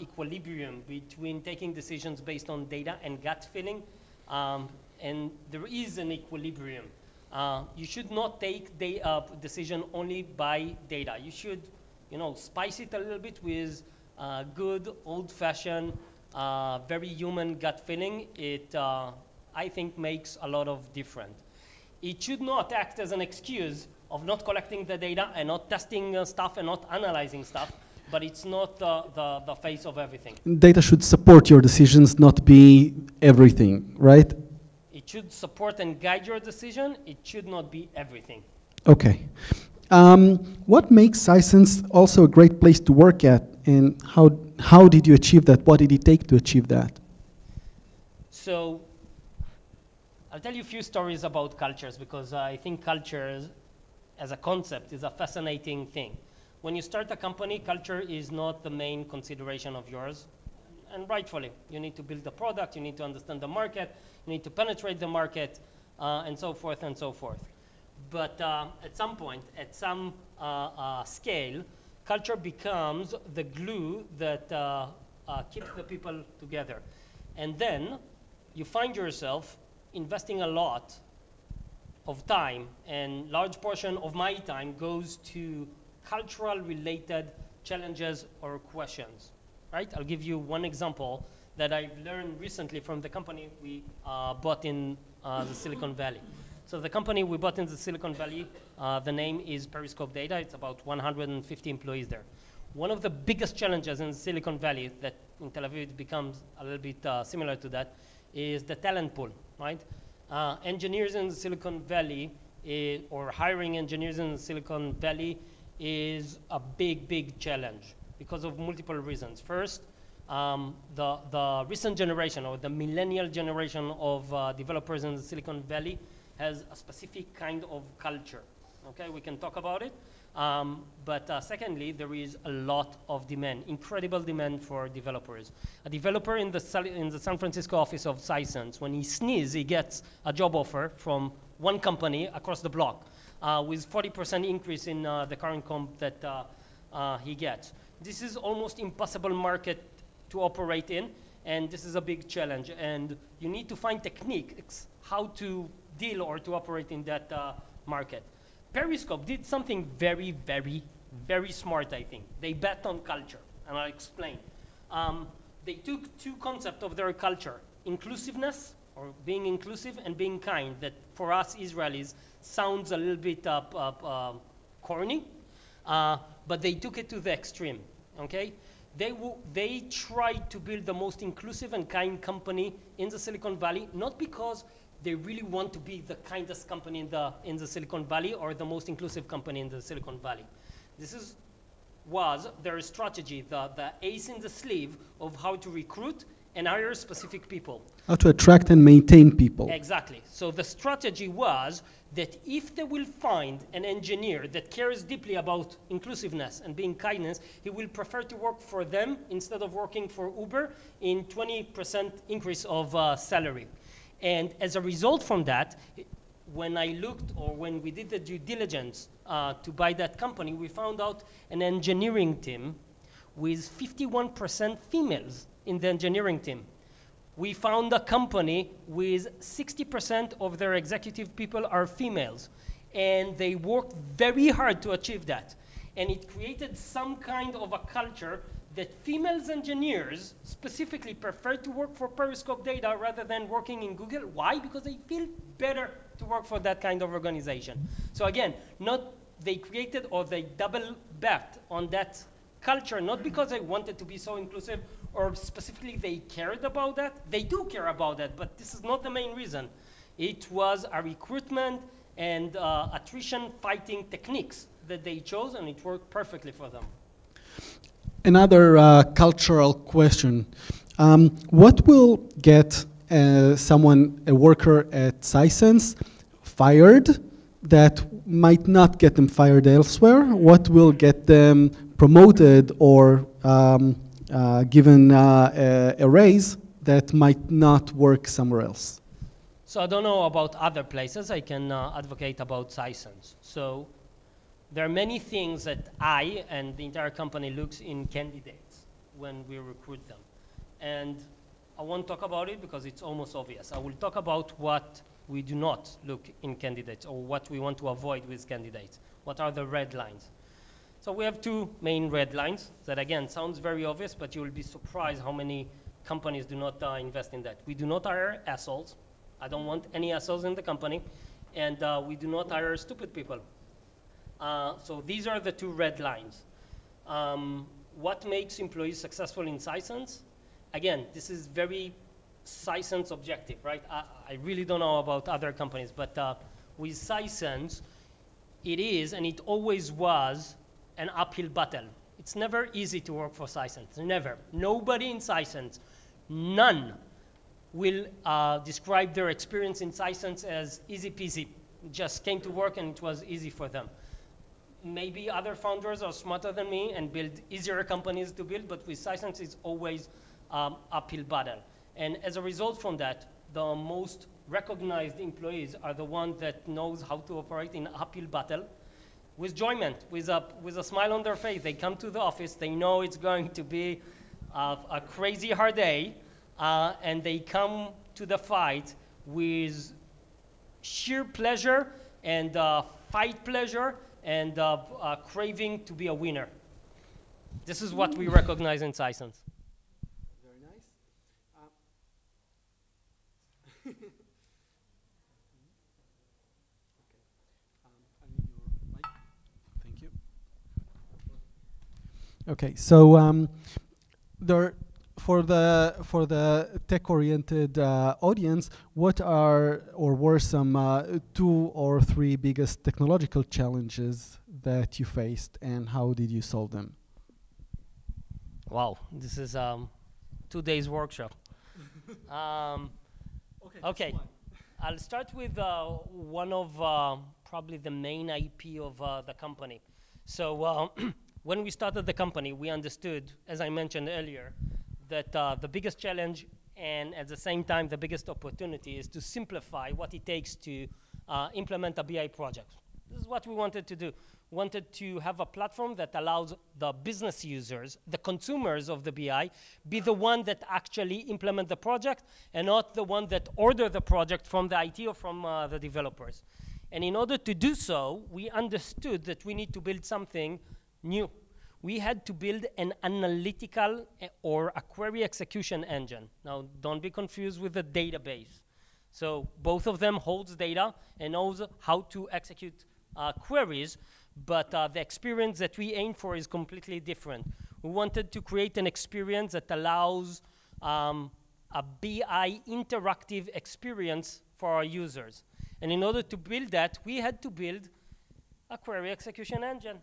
equilibrium between taking decisions based on data and gut feeling. Um, and there is an equilibrium. Uh, you should not take the uh, decision only by data. You should, you know, spice it a little bit with uh, good, old-fashioned, uh, very human gut feeling. It, uh, I think, makes a lot of difference. It should not act as an excuse of not collecting the data and not testing stuff and not analyzing stuff but it's not the, the, face of everything. Data should support your decisions, not be everything, right? It should support and guide your decision. It should not be everything. Okay. Um, what makes Sisense also a great place to work at, and how, how did you achieve that? What did it take to achieve that? So, I'll tell you a few stories about cultures because I think cultures as a concept is a fascinating thing when you start a company, culture is not the main consideration of yours, and rightfully. You need to build the product, you need to understand the market, you need to penetrate the market, uh, and so forth and so forth. But uh, at some point, at some uh, uh scale, culture becomes the glue that uh, uh, keeps the people together. And then you find yourself investing a lot of time, and large portion of my time goes to cultural related challenges or questions, right? I'll give you one example that I've learned recently from the company we uh, bought in uh, the Silicon Valley. So the company we bought in the Silicon Valley, uh, the name is Periscope Data. It's about 150 employees there. One of the biggest challenges in Silicon Valley that in Tel Aviv becomes a little bit uh, similar to that is the talent pool, right? Uh, engineers in Silicon Valley eh, or hiring engineers in Silicon Valley is a big, big challenge because of multiple reasons. First, um, the, the recent generation or the millennial generation of uh, developers in Silicon Valley has a specific kind of culture. Okay, we can talk about it. Um, but uh, secondly, there is a lot of demand, incredible demand for developers. A developer in the, in the San Francisco office of Sisense, when he sneezes, he gets a job offer from one company across the block. uh, with 40% increase in uh, the current comp that uh, uh, he gets. This is almost impossible market to operate in, and this is a big challenge. And you need to find techniques how to deal or to operate in that uh, market. Periscope did something very, very, very smart, I think. They bet on culture, and I'll explain. Um, they took two concepts of their culture, inclusiveness, or being inclusive, and being kind, that for us Israelis sounds a little bit uh, uh, corny, but they took it to the extreme, okay? They, they tried to build the most inclusive and kind company in the Silicon Valley, not because they really want to be the kindest company in the, in the Silicon Valley or the most inclusive company in the Silicon Valley. This is, was their strategy, the, the ace in the sleeve of how to recruit and hire specific people. How to attract and maintain people. Exactly. So the strategy was that if they will find an engineer that cares deeply about inclusiveness and being kindness, he will prefer to work for them instead of working for Uber in 20% increase of uh, salary. And as a result from that, when I looked or when we did the due diligence uh, to buy that company, we found out an engineering team with 51% females in the engineering team. We found a company with 60% of their executive people are females, and they worked very hard to achieve that. And it created some kind of a culture that females engineers specifically prefer to work for Periscope data rather than working in Google. Why? Because they feel better to work for that kind of organization. So again, not they created or they double bet on that culture, not because they wanted to be so inclusive or specifically they cared about that. They do care about that, but this is not the main reason. It was a recruitment and uh, attrition fighting techniques that they chose, and it worked perfectly for them. Another uh, cultural question. Um, what will get uh, someone, a worker at Sisense, fired that might not get them fired elsewhere? What will get them promoted or um, uh, given uh, a, a raise that might not work somewhere else? So I don't know about other places. I can uh, advocate about Sisense. So there are many things that I and the entire company looks in candidates when we recruit them. And I won't talk about it because it's almost obvious. I will talk about what we do not look in candidates or what we want to avoid with candidates. What are the red lines? So we have two main red lines that again sounds very obvious, but you will be surprised how many companies do not uh, invest in that. We do not hire assholes. I don't want any assholes in the company. And uh, we do not hire stupid people. Uh, so these are the two red lines. Um, what makes employees successful in Sisense? Again, this is very Sisense objective, right? I, I, really don't know about other companies, but uh, with Sisense, it is, and it always was, an uphill battle. It's never easy to work for Sisense, never. Nobody in Sisense, none, will uh, describe their experience in Sisense as easy peasy. Just came to work and it was easy for them maybe other founders are smarter than me and build easier companies to build, but with Sisense, it's always um, uphill battle. And as a result from that, the most recognized employees are the ones that knows how to operate in uphill battle with joyment, with a, with a smile on their face. They come to the office, they know it's going to be a, a crazy hard day, uh, and they come to the fight with sheer pleasure and uh, fight pleasure and uh, uh, craving to be a winner. This is what we recognize in Sisense. Very nice. (laughs) Um, Okay, so um, there for the for the tech-oriented uh, audience, what are or were some uh, two or three biggest technological challenges that you faced, and how did you solve them? Wow, this is um, two days workshop. (laughs) um, okay, okay. I'll start with uh, one of uh, probably the main IP of uh, the company. So uh, (clears throat) when we started the company, we understood, as I mentioned earlier, that uh, the biggest challenge and at the same time the biggest opportunity is to simplify what it takes to uh, implement a BI project. This is what we wanted to do. Wanted to have a platform that allows the business users, the consumers of the BI, be the one that actually implement the project and not the one that order the project from the IT or from uh, the developers. And in order to do so, we understood that we need to build something new. We had to build an analytical eh, or a query execution engine. Now, don't be confused with a database. So both of them holds data and knows how to execute uh, queries, but uh, the experience that we aim for is completely different. We wanted to create an experience that allows um, a BI interactive experience for our users. And in order to build that, we had to build a query execution engine.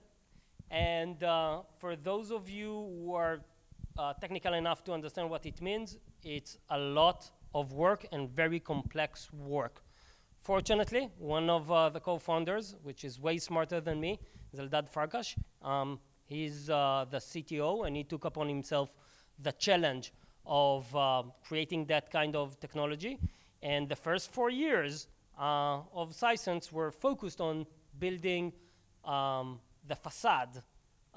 And uh, for those of you who are uh, technical enough to understand what it means, it's a lot of work and very complex work. Fortunately, one of uh, the co-founders, which is way smarter than me, is Farkash. Um, he's uh, the CTO, and he took upon himself the challenge of uh, creating that kind of technology. And the first four years uh, of Sisense were focused on building um, the facade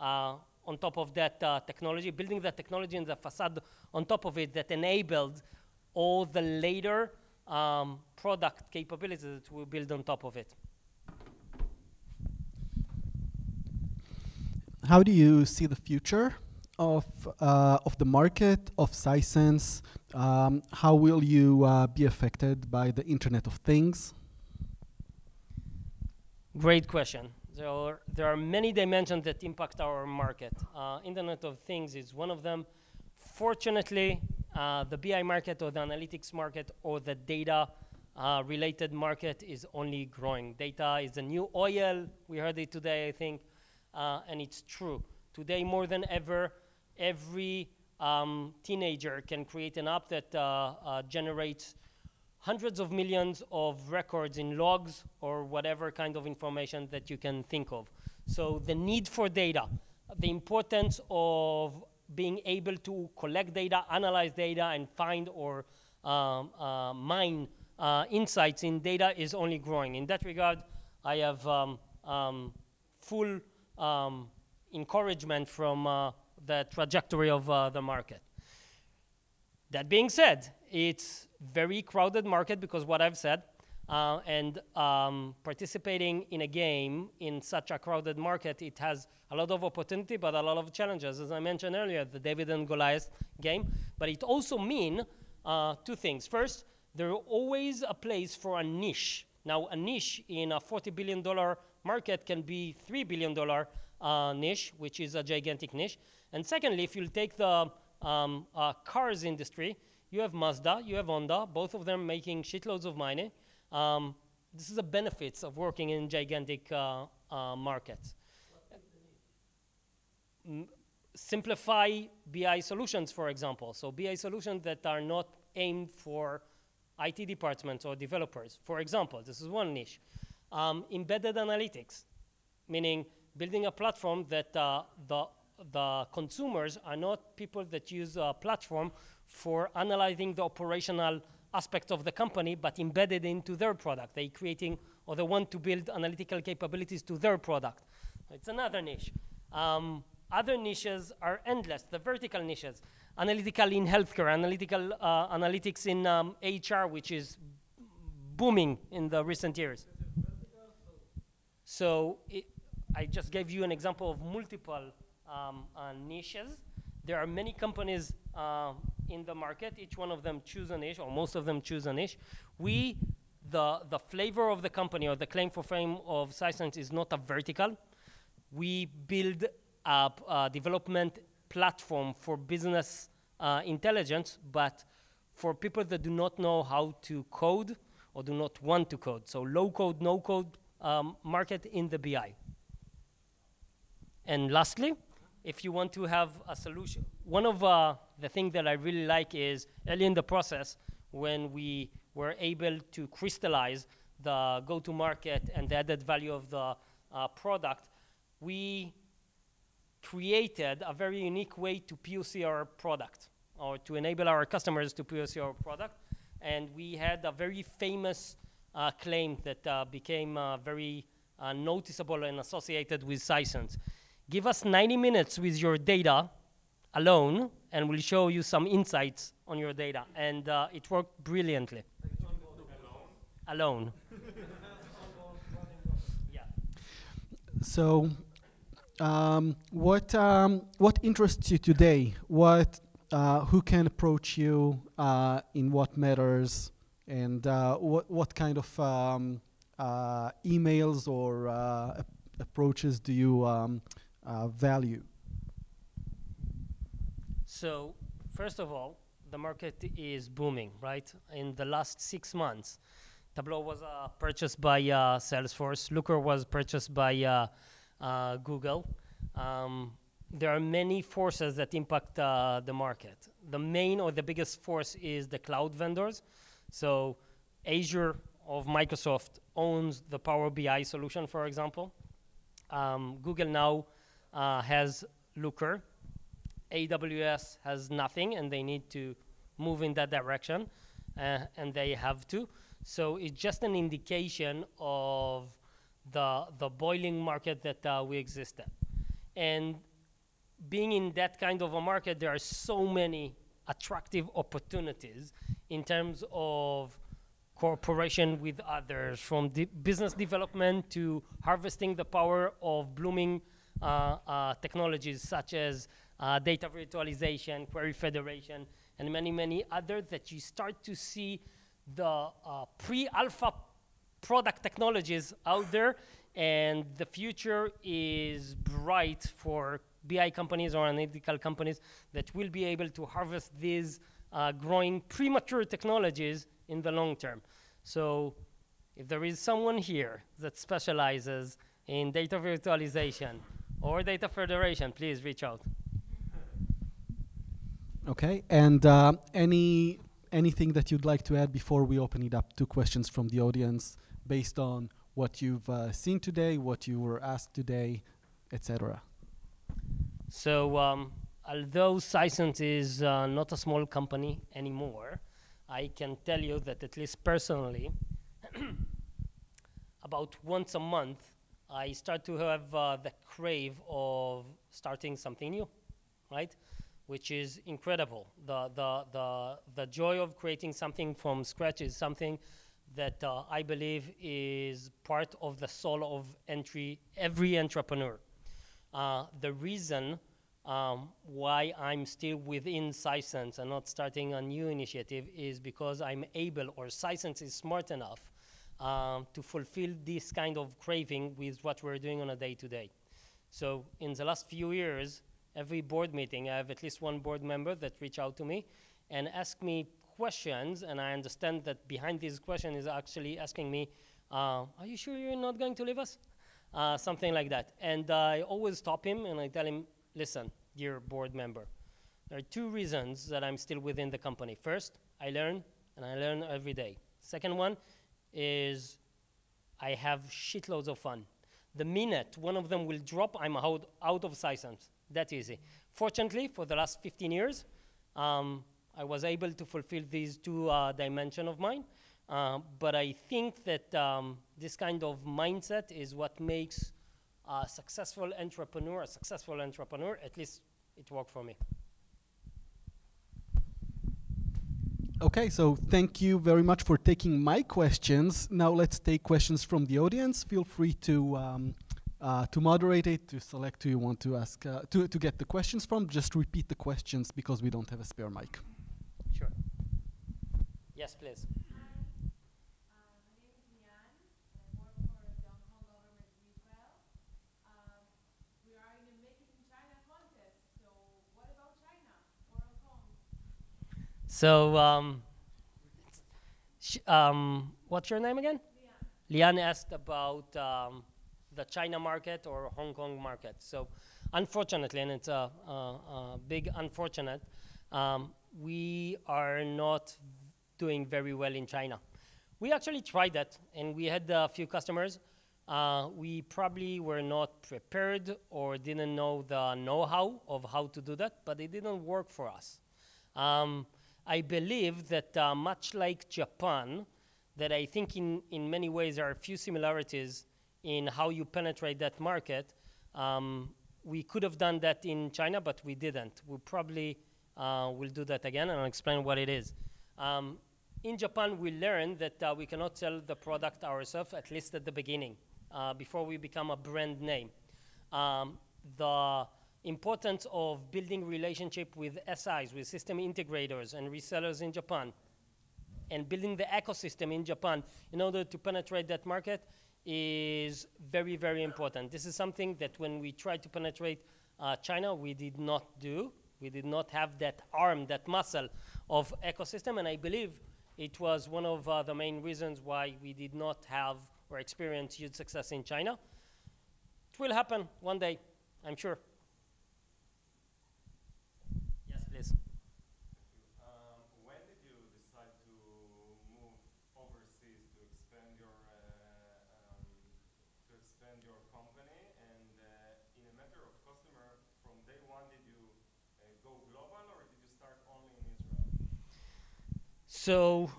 uh, on top of that uh, technology, building the technology and the facade on top of it that enabled all the later um, product capabilities that we build on top of it. How do you see the future of, uh, of the market of Sisense? Um, how will you uh, be affected by the Internet of Things? Great question. There are, there are many dimensions that impact our market. Uh, Internet of Things is one of them. Fortunately, uh, the BI market or the analytics market or the data uh, related market is only growing. Data is the new oil. We heard it today, I think, uh, and it's true. Today, more than ever, every um, teenager can create an app that uh, uh, generates hundreds of millions of records in logs or whatever kind of information that you can think of. So the need for data, the importance of being able to collect data, analyze data, and find or um, uh, mine uh, insights in data is only growing. In that regard, I have um, um, full um, encouragement from uh, the trajectory of uh, the market. That being said, it's very crowded market because what I've said, uh, and um, participating in a game in such a crowded market, it has a lot of opportunity, but a lot of challenges. As I mentioned earlier, the David and Goliath game. But it also means uh, two things. First, there is always a place for a niche. Now, a niche in a $40 billion market can be $3 billion uh, niche, which is a gigantic niche. And secondly, if you take the um, uh, cars industry, you have Mazda, you have Honda, both of them making shitloads of money. Um, this is the benefits of working in gigantic uh, uh, markets. Simplify BI solutions, for example. So BI solutions that are not aimed for IT departments or developers. For example, this is one niche. Um, embedded analytics, meaning building a platform that uh, the, the consumers are not people that use a platform for analyzing the operational aspect of the company, but embedded into their product. They creating or they want to build analytical capabilities to their product. It's another niche. Um, other niches are endless, the vertical niches. Analytical in healthcare, analytical uh, analytics in um, HR, which is booming in the recent years. So it, I just gave you an example of multiple um, uh, niches. There are many companies uh, in the market. Each one of them choose a niche, or most of them choose a niche. We, the, the flavor of the company or the claim for fame of Sisense is not a vertical. We build a, a development platform for business uh, intelligence, but for people that do not know how to code or do not want to code. So low code, no code um, market in the BI. And lastly, if you want to have a solution, one of uh, the things that I really like is early in the process when we were able to crystallize the go-to-market and the added value of the uh, product, we created a very unique way to POC our product or to enable our customers to POC our product. And we had a very famous uh, claim that uh, became uh, very uh, noticeable and associated with Sisense. Give us 90 minutes with your data alone, and we'll show you some insights on your data. And uh, it worked brilliantly. Alone. (laughs) yeah. So, um, what um, what interests you today? What uh, who can approach you uh, in what matters, and uh, what what kind of um, uh, emails or uh, approaches do you um, uh, value? So, first of all, the market is booming, right? In the last six months, Tableau was uh, purchased by uh, Salesforce. Looker was purchased by uh, uh Google. Um, there are many forces that impact uh, the market. The main or the biggest force is the cloud vendors. So Azure of Microsoft owns the Power BI solution, for example. Um, Google now uh, has Looker. AWS has nothing, and they need to move in that direction, and they have to. So it's just an indication of the, the boiling market that uh, we exist in. And being in that kind of a market, there are so many attractive opportunities in terms of cooperation with others, from business development to harvesting the power of blooming uh, uh, technologies such as uh, data virtualization, query federation, and many, many others that you start to see the uh, pre-alpha product technologies out there, and the future is bright for BI companies or analytical companies that will be able to harvest these uh, growing premature technologies in the long term. So if there is someone here that specializes in data virtualization or data federation, please reach out. Okay, and uh, any anything that you'd like to add before we open it up to questions from the audience based on what you've uh, seen today, what you were asked today, etc. So, um, although Sisense is uh, not a small company anymore, I can tell you that at least personally, (clears throat) about once a month, I start to have uh, the crave of starting something new, right? which is incredible. The, the, the, the joy of creating something from scratch is something that uh, I believe is part of the soul of entry, every entrepreneur. Uh, the reason um, why I'm still within Sisense and not starting a new initiative is because I'm able, or Sisense is smart enough um, to fulfill this kind of craving with what we're doing on a day-to-day. So in the last few years, every board meeting, I have at least one board member that reach out to me and ask me questions, and I understand that behind this question is actually asking me, uh, are you sure you're not going to leave us? Uh, something like that. And I always stop him and I tell him, listen, dear board member, there are two reasons that I'm still within the company. First, I learn, and I learn every day. Second one is I have shitloads of fun. The minute one of them will drop, I'm out, out of Sisense that easy. Fortunately, for the last 15 years, um, I was able to fulfill these two uh, dimensions of mine. Uh, but I think that um, this kind of mindset is what makes a successful entrepreneur a successful entrepreneur. At least it worked for me. Okay, so thank you very much for taking my questions. Now let's take questions from the audience. Feel free to um, uh, to moderate it, to select who you want to ask, uh, to, to get the questions from, just repeat the questions because we don't have a spare mic. Sure. Yes, please. So, um, um, what's your name again? Lian. Asked about um, the China market or Hong Kong market. So unfortunately, and it's a, a, a big unfortunate, um, we are not doing very well in China. We actually tried that, and we had a few customers. Uh, we probably were not prepared or didn't know the know-how of how to do that, but it didn't work for us. Um, I believe that uh, much like Japan, that I think in, in many ways there are a few similarities in how you penetrate that market. Um, we could have done that in China, but we didn't. We probably uh, will do that again, and I'll explain what it is. Um, in Japan, we learned that uh, we cannot sell the product ourselves, at least at the beginning, uh, before we become a brand name. Um, the importance of building relationship with SIs, with system integrators and resellers in Japan, and building the ecosystem in Japan in order to penetrate that market is very, very important. This is something that when we tried to penetrate uh, China, we did not do. We did not have that arm, that muscle of ecosystem, and I believe it was one of uh, the main reasons why we did not have or experience huge success in China. It will happen one day, I'm sure. Yes, please. Um, when did you decide to move overseas to expand your uh, um, to expand your company? And uh, in a matter of customer, from day one, did you uh, go global or did you start only in Israel? So,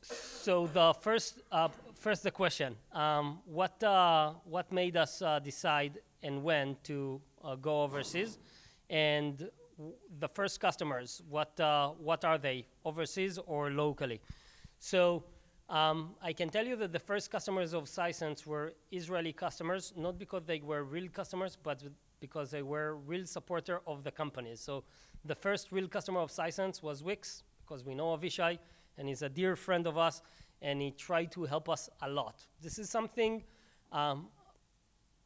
the so the first, uh, first the question, um, what, uh, what made us uh, decide and when to uh, go overseas? And the first customers, what, uh, what are they, overseas or locally? So um, I can tell you that the first customers of Sisense were Israeli customers, not because they were real customers, but because they were real supporter of the company. So the first real customer of Sisense was Wix, because we know Avishai, and he's a dear friend of us, and he tried to help us a lot. This is something um,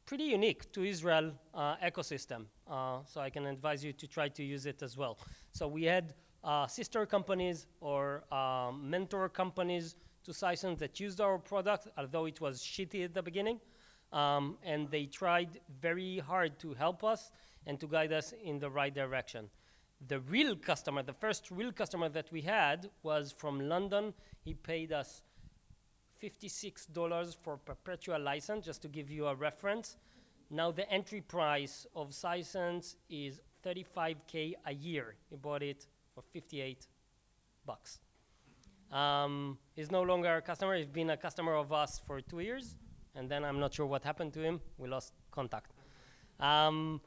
pretty unique to Israel uh, ecosystem. Uh, so I can advise you to try to use it as well. So we had uh, sister companies or um, mentor companies to Sisense that used our product, although it was shitty at the beginning. Um, and they tried very hard to help us and to guide us in the right direction. The real customer, the first real customer that we had was from London. He paid us $56 for perpetual license, just to give you a reference. Now the entry price of Sisense is 35K a year. He bought it for 58 bucks. Um, he's no longer a customer. He's been a customer of us for two years, and then I'm not sure what happened to him. We lost contact. Um,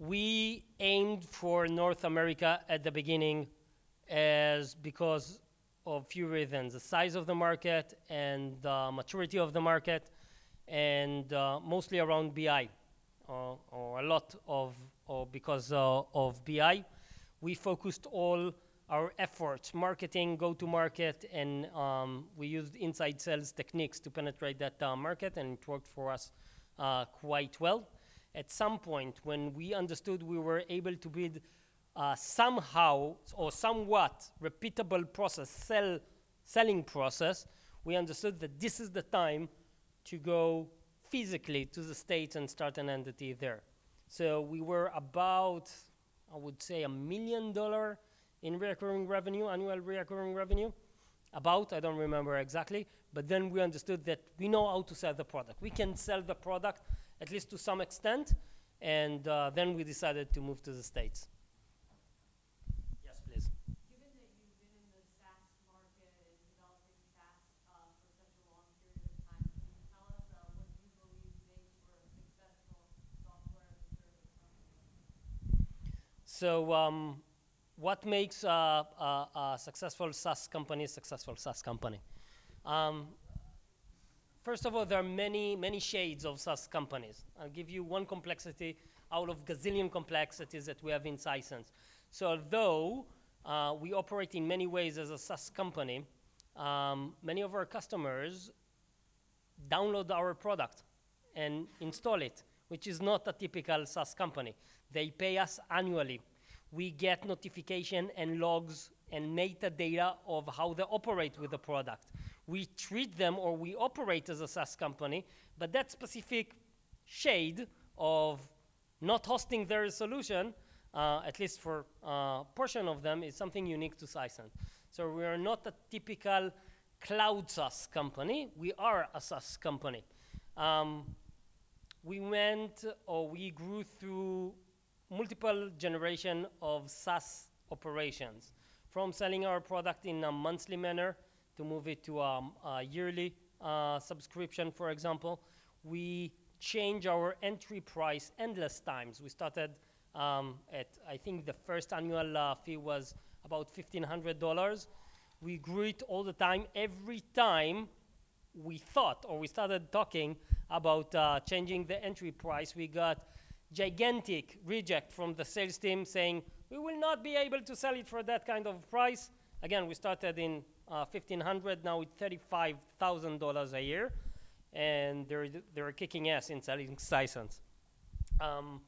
we aimed for North America at the beginning as because of few reasons the size of the market and the maturity of the market and uh, mostly around BI uh, or a lot of or because uh, of BI we focused all our efforts marketing go to market and um, we used inside sales techniques to penetrate that uh, market and it worked for us uh, quite well at some point when we understood we were able to build uh, somehow or somewhat repeatable process, sell, selling process, we understood that this is the time to go physically to the States and start an entity there. So we were about, I would say, a million dollar in recurring revenue, annual recurring revenue. About, I don't remember exactly, but then we understood that we know how to sell the product. We can sell the product at least to some extent, and uh, then we decided to move to the States. Yes, please. Given that you've been in the SaaS market and developing SaaS uh, for such a long period of time, can you tell us uh, what you believe makes for a successful software as a service company? So, um, what makes a, a, a successful SaaS company a successful SaaS company? Um, first of all, there are many, many shades of SaaS companies. I'll give you one complexity out of gazillion complexities that we have in Sisense. So, although uh, we operate in many ways as a SaaS company, um, many of our customers download our product and install it, which is not a typical SaaS company. They pay us annually. We get notification and logs and metadata of how they operate with the product. We treat them or we operate as a SaaS company, but that specific shade of not hosting their solution, uh, at least for a uh, portion of them, is something unique to Sisense. So we are not a typical cloud SaaS company. We are a SaaS company. Um, we went or we grew through multiple generation of SaaS operations, from selling our product in a monthly manner to move it to um, a yearly uh, subscription, for example, we change our entry price endless times. We started um, at, I think the first annual uh, fee was about $1,500. We grew it all the time. Every time we thought or we started talking about uh, changing the entry price, we got gigantic reject from the sales team saying, we will not be able to sell it for that kind of price. Again, we started in uh, 1500 now it's $35,000 a year, and they're, they're kicking ass in selling Sisense. Um,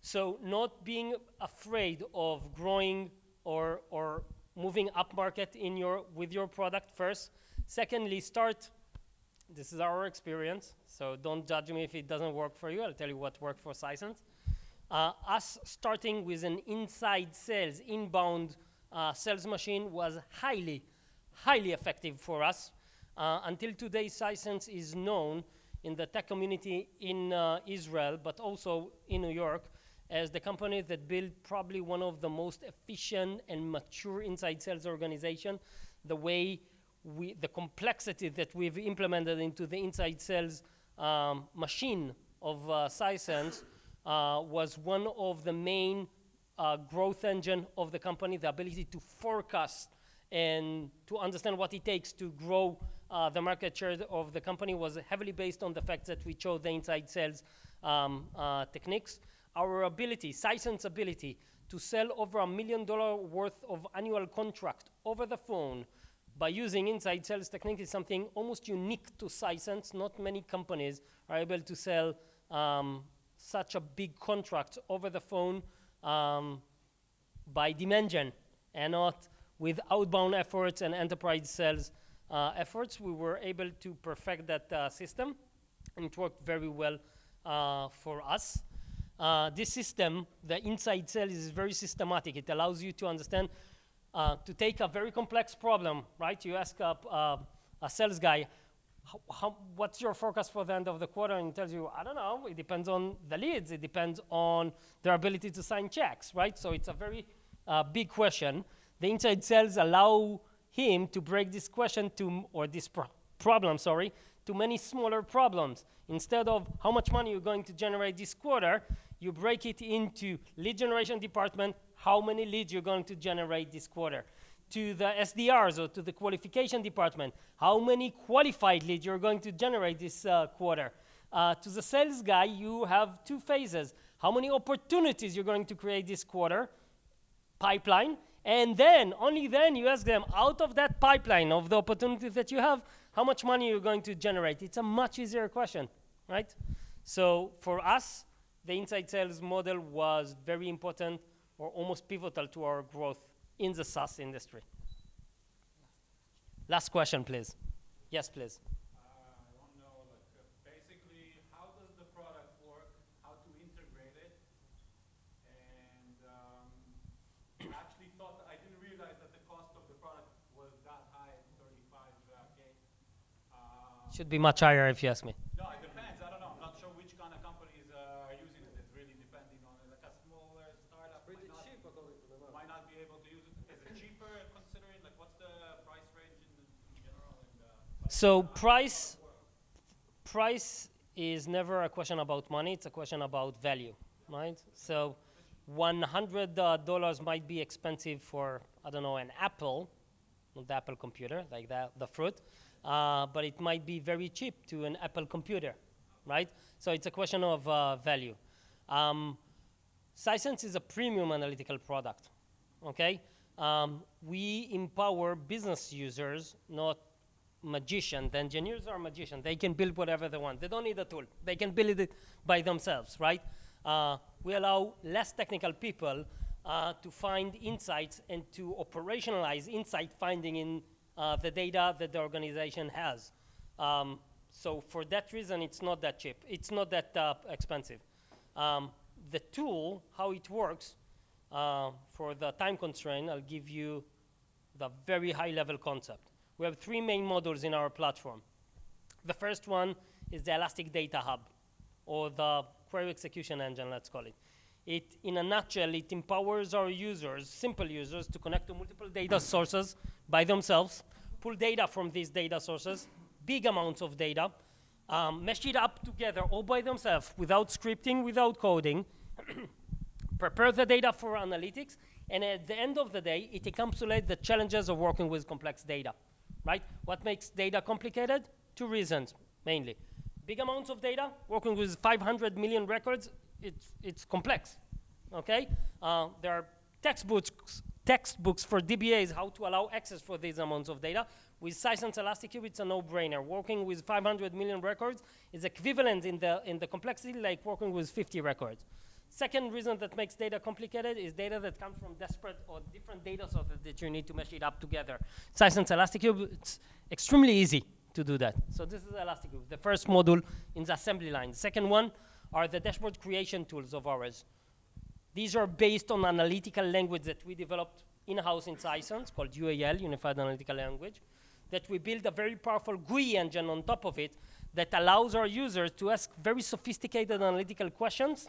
so not being afraid of growing or, or moving up market in your, with your product first. Secondly, start, this is our experience, so don't judge me if it doesn't work for you. I'll tell you what worked for Sisense. Uh, us starting with an inside sales, inbound uh, sales machine was highly, highly effective for us. Uh, until today, Sisense is known in the tech community in uh, Israel, but also in New York, as the company that built probably one of the most efficient and mature inside sales organization. The way we, the complexity that we've implemented into the inside sales um, machine of uh, Sisense uh, was one of the main uh, growth engine of the company, the ability to forecast and to understand what it takes to grow uh, the market share of the company was heavily based on the fact that we chose the inside sales um, uh, techniques. Our ability, Sisense ability, to sell over a million dollar worth of annual contract over the phone by using inside sales technique is something almost unique to Sisense. Not many companies are able to sell um, such a big contract over the phone um, by dimension and not with outbound efforts and enterprise sales uh, efforts. We were able to perfect that uh, system and it worked very well uh, for us. Uh, this system, the inside sales is very systematic. It allows you to understand, uh, to take a very complex problem, right? You ask a, uh, a sales guy, how, what's your forecast for the end of the quarter? And he tells you, I don't know, it depends on the leads, it depends on their ability to sign checks, right? So it's a very big question. The inside sales allow him to break this question to, or this pro problem, sorry, to many smaller problems. Instead of how much money you're going to generate this quarter, you break it into lead generation department, how many leads you're going to generate this quarter to the SDRs or to the qualification department, how many qualified leads you're going to generate this uh, quarter. Uh, to the sales guy, you have two phases. How many opportunities you're going to create this quarter, pipeline, and then, only then, you ask them, out of that pipeline of the opportunities that you have, how much money you're going to generate. It's a much easier question, right? So for us, the inside sales model was very important or almost pivotal to our growth in the SaaS industry. Last question, please. Yes, please. Should be much higher if you ask me. No, it depends. I don't know. I'm not sure which kind of companies uh, are using it. It's really depending on it. Like a smaller startup might not, might not be able to use it. Is it cheaper considering like what's the price range in, in general? And, uh, so price, price is never a question about money. It's a question about value, right? So $100 uh, might be expensive for, I don't know, an Apple, not the Apple computer, like that, the fruit uh, but it might be very cheap to an Apple computer, right? So it's a question of uh, value. Um, Sisense is a premium analytical product, okay? Um, we empower business users, not magicians. The engineers are magicians. They can build whatever they want. They don't need a tool. They can build it by themselves, right? Uh, we allow less technical people uh, to find insights and to operationalize insight finding in uh, the data that the organization has. Um, so for that reason, it's not that cheap. It's not that uh, expensive. Um, the tool, how it works, uh, for the time constraint, I'll give you the very high level concept. We have three main modules in our platform. The first one is the Elastic Data Hub, or the query execution engine, let's call it. It, in a nutshell, it empowers our users, simple users, to connect to multiple data sources by themselves, pull data from these data sources, big amounts of data, um, mesh it up together all by themselves without scripting, without coding, (clears throat) prepare the data for analytics, and at the end of the day, it encapsulates the challenges of working with complex data, right? What makes data complicated? Two reasons, mainly. Big amounts of data, working with 500 million records, it's, it's complex, okay? Uh, there are textbooks, textbooks for DBAs, how to allow access for these amounts of data. With Sisense Elasticube, it's a no-brainer. Working with 500 million records is equivalent in the, in the complexity like working with 50 records. Second reason that makes data complicated is data that comes from disparate or different data sources that you need to mesh it up together. Sisense Elasticube, it's extremely easy to do that. So this is Elasticube, the first module in the assembly line. The second one are the dashboard creation tools of ours. These are based on analytical language that we developed in-house in Sisense called UAL, Unified Analytical Language, that we build a very powerful GUI engine on top of it that allows our users to ask very sophisticated analytical questions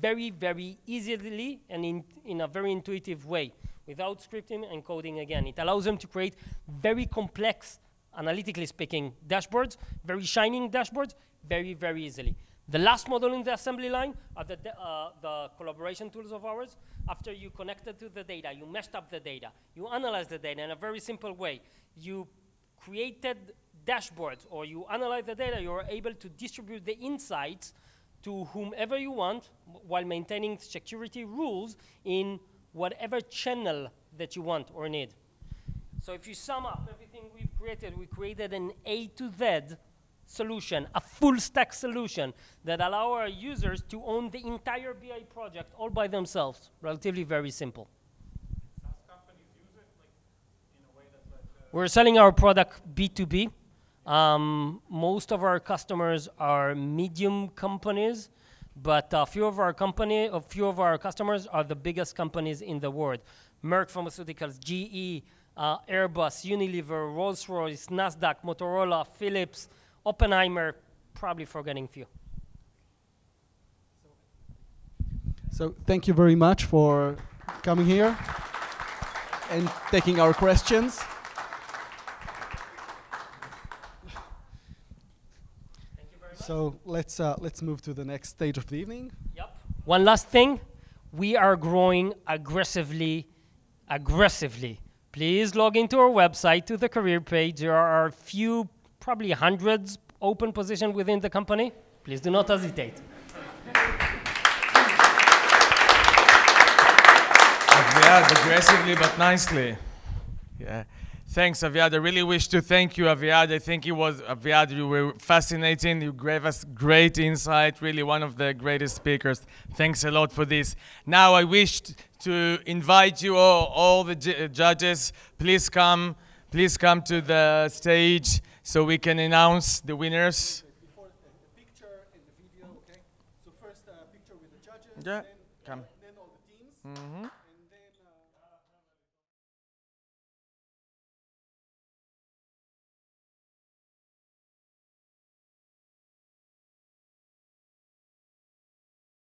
very, very easily and in, in a very intuitive way without scripting and coding again. It allows them to create very complex, analytically speaking, dashboards, very shining dashboards, very, very easily. The last model in the assembly line are the, uh, the collaboration tools of ours. After you connected to the data, you meshed up the data, you analyzed the data in a very simple way. You created dashboards or you analyze the data, you're able to distribute the insights to whomever you want while maintaining security rules in whatever channel that you want or need. So if you sum up everything we've created, we created an A to Z solution, a full stack solution that allow our users to own the entire BI project all by themselves. Relatively very simple. We're selling our product B2B. Um, most of our customers are medium companies, but a few of our company, a few of our customers are the biggest companies in the world. Merck Pharmaceuticals, GE, uh, Airbus, Unilever, Rolls-Royce, Nasdaq, Motorola, Philips, Oppenheimer, probably forgetting few. So thank you very much for coming here and taking our questions. So let's uh, let's move to the next stage of the evening. Yep. One last thing, we are growing aggressively, aggressively. Please log into our website to the career page. There are a few, probably hundreds, open positions within the company. Please do not hesitate. Aviad, aggressively but nicely. Yeah. Thanks, Aviad. I really wish to thank you, Aviad. I think it was, Aviad, you were fascinating. You gave us great insight, really one of the greatest speakers. Thanks a lot for this. Now I wish to invite you all, all the judges, please come, please come to the stage so we can announce the winners. So first, uh, picture with the judges. Yeah, then, come. then all the teams. Mm -hmm.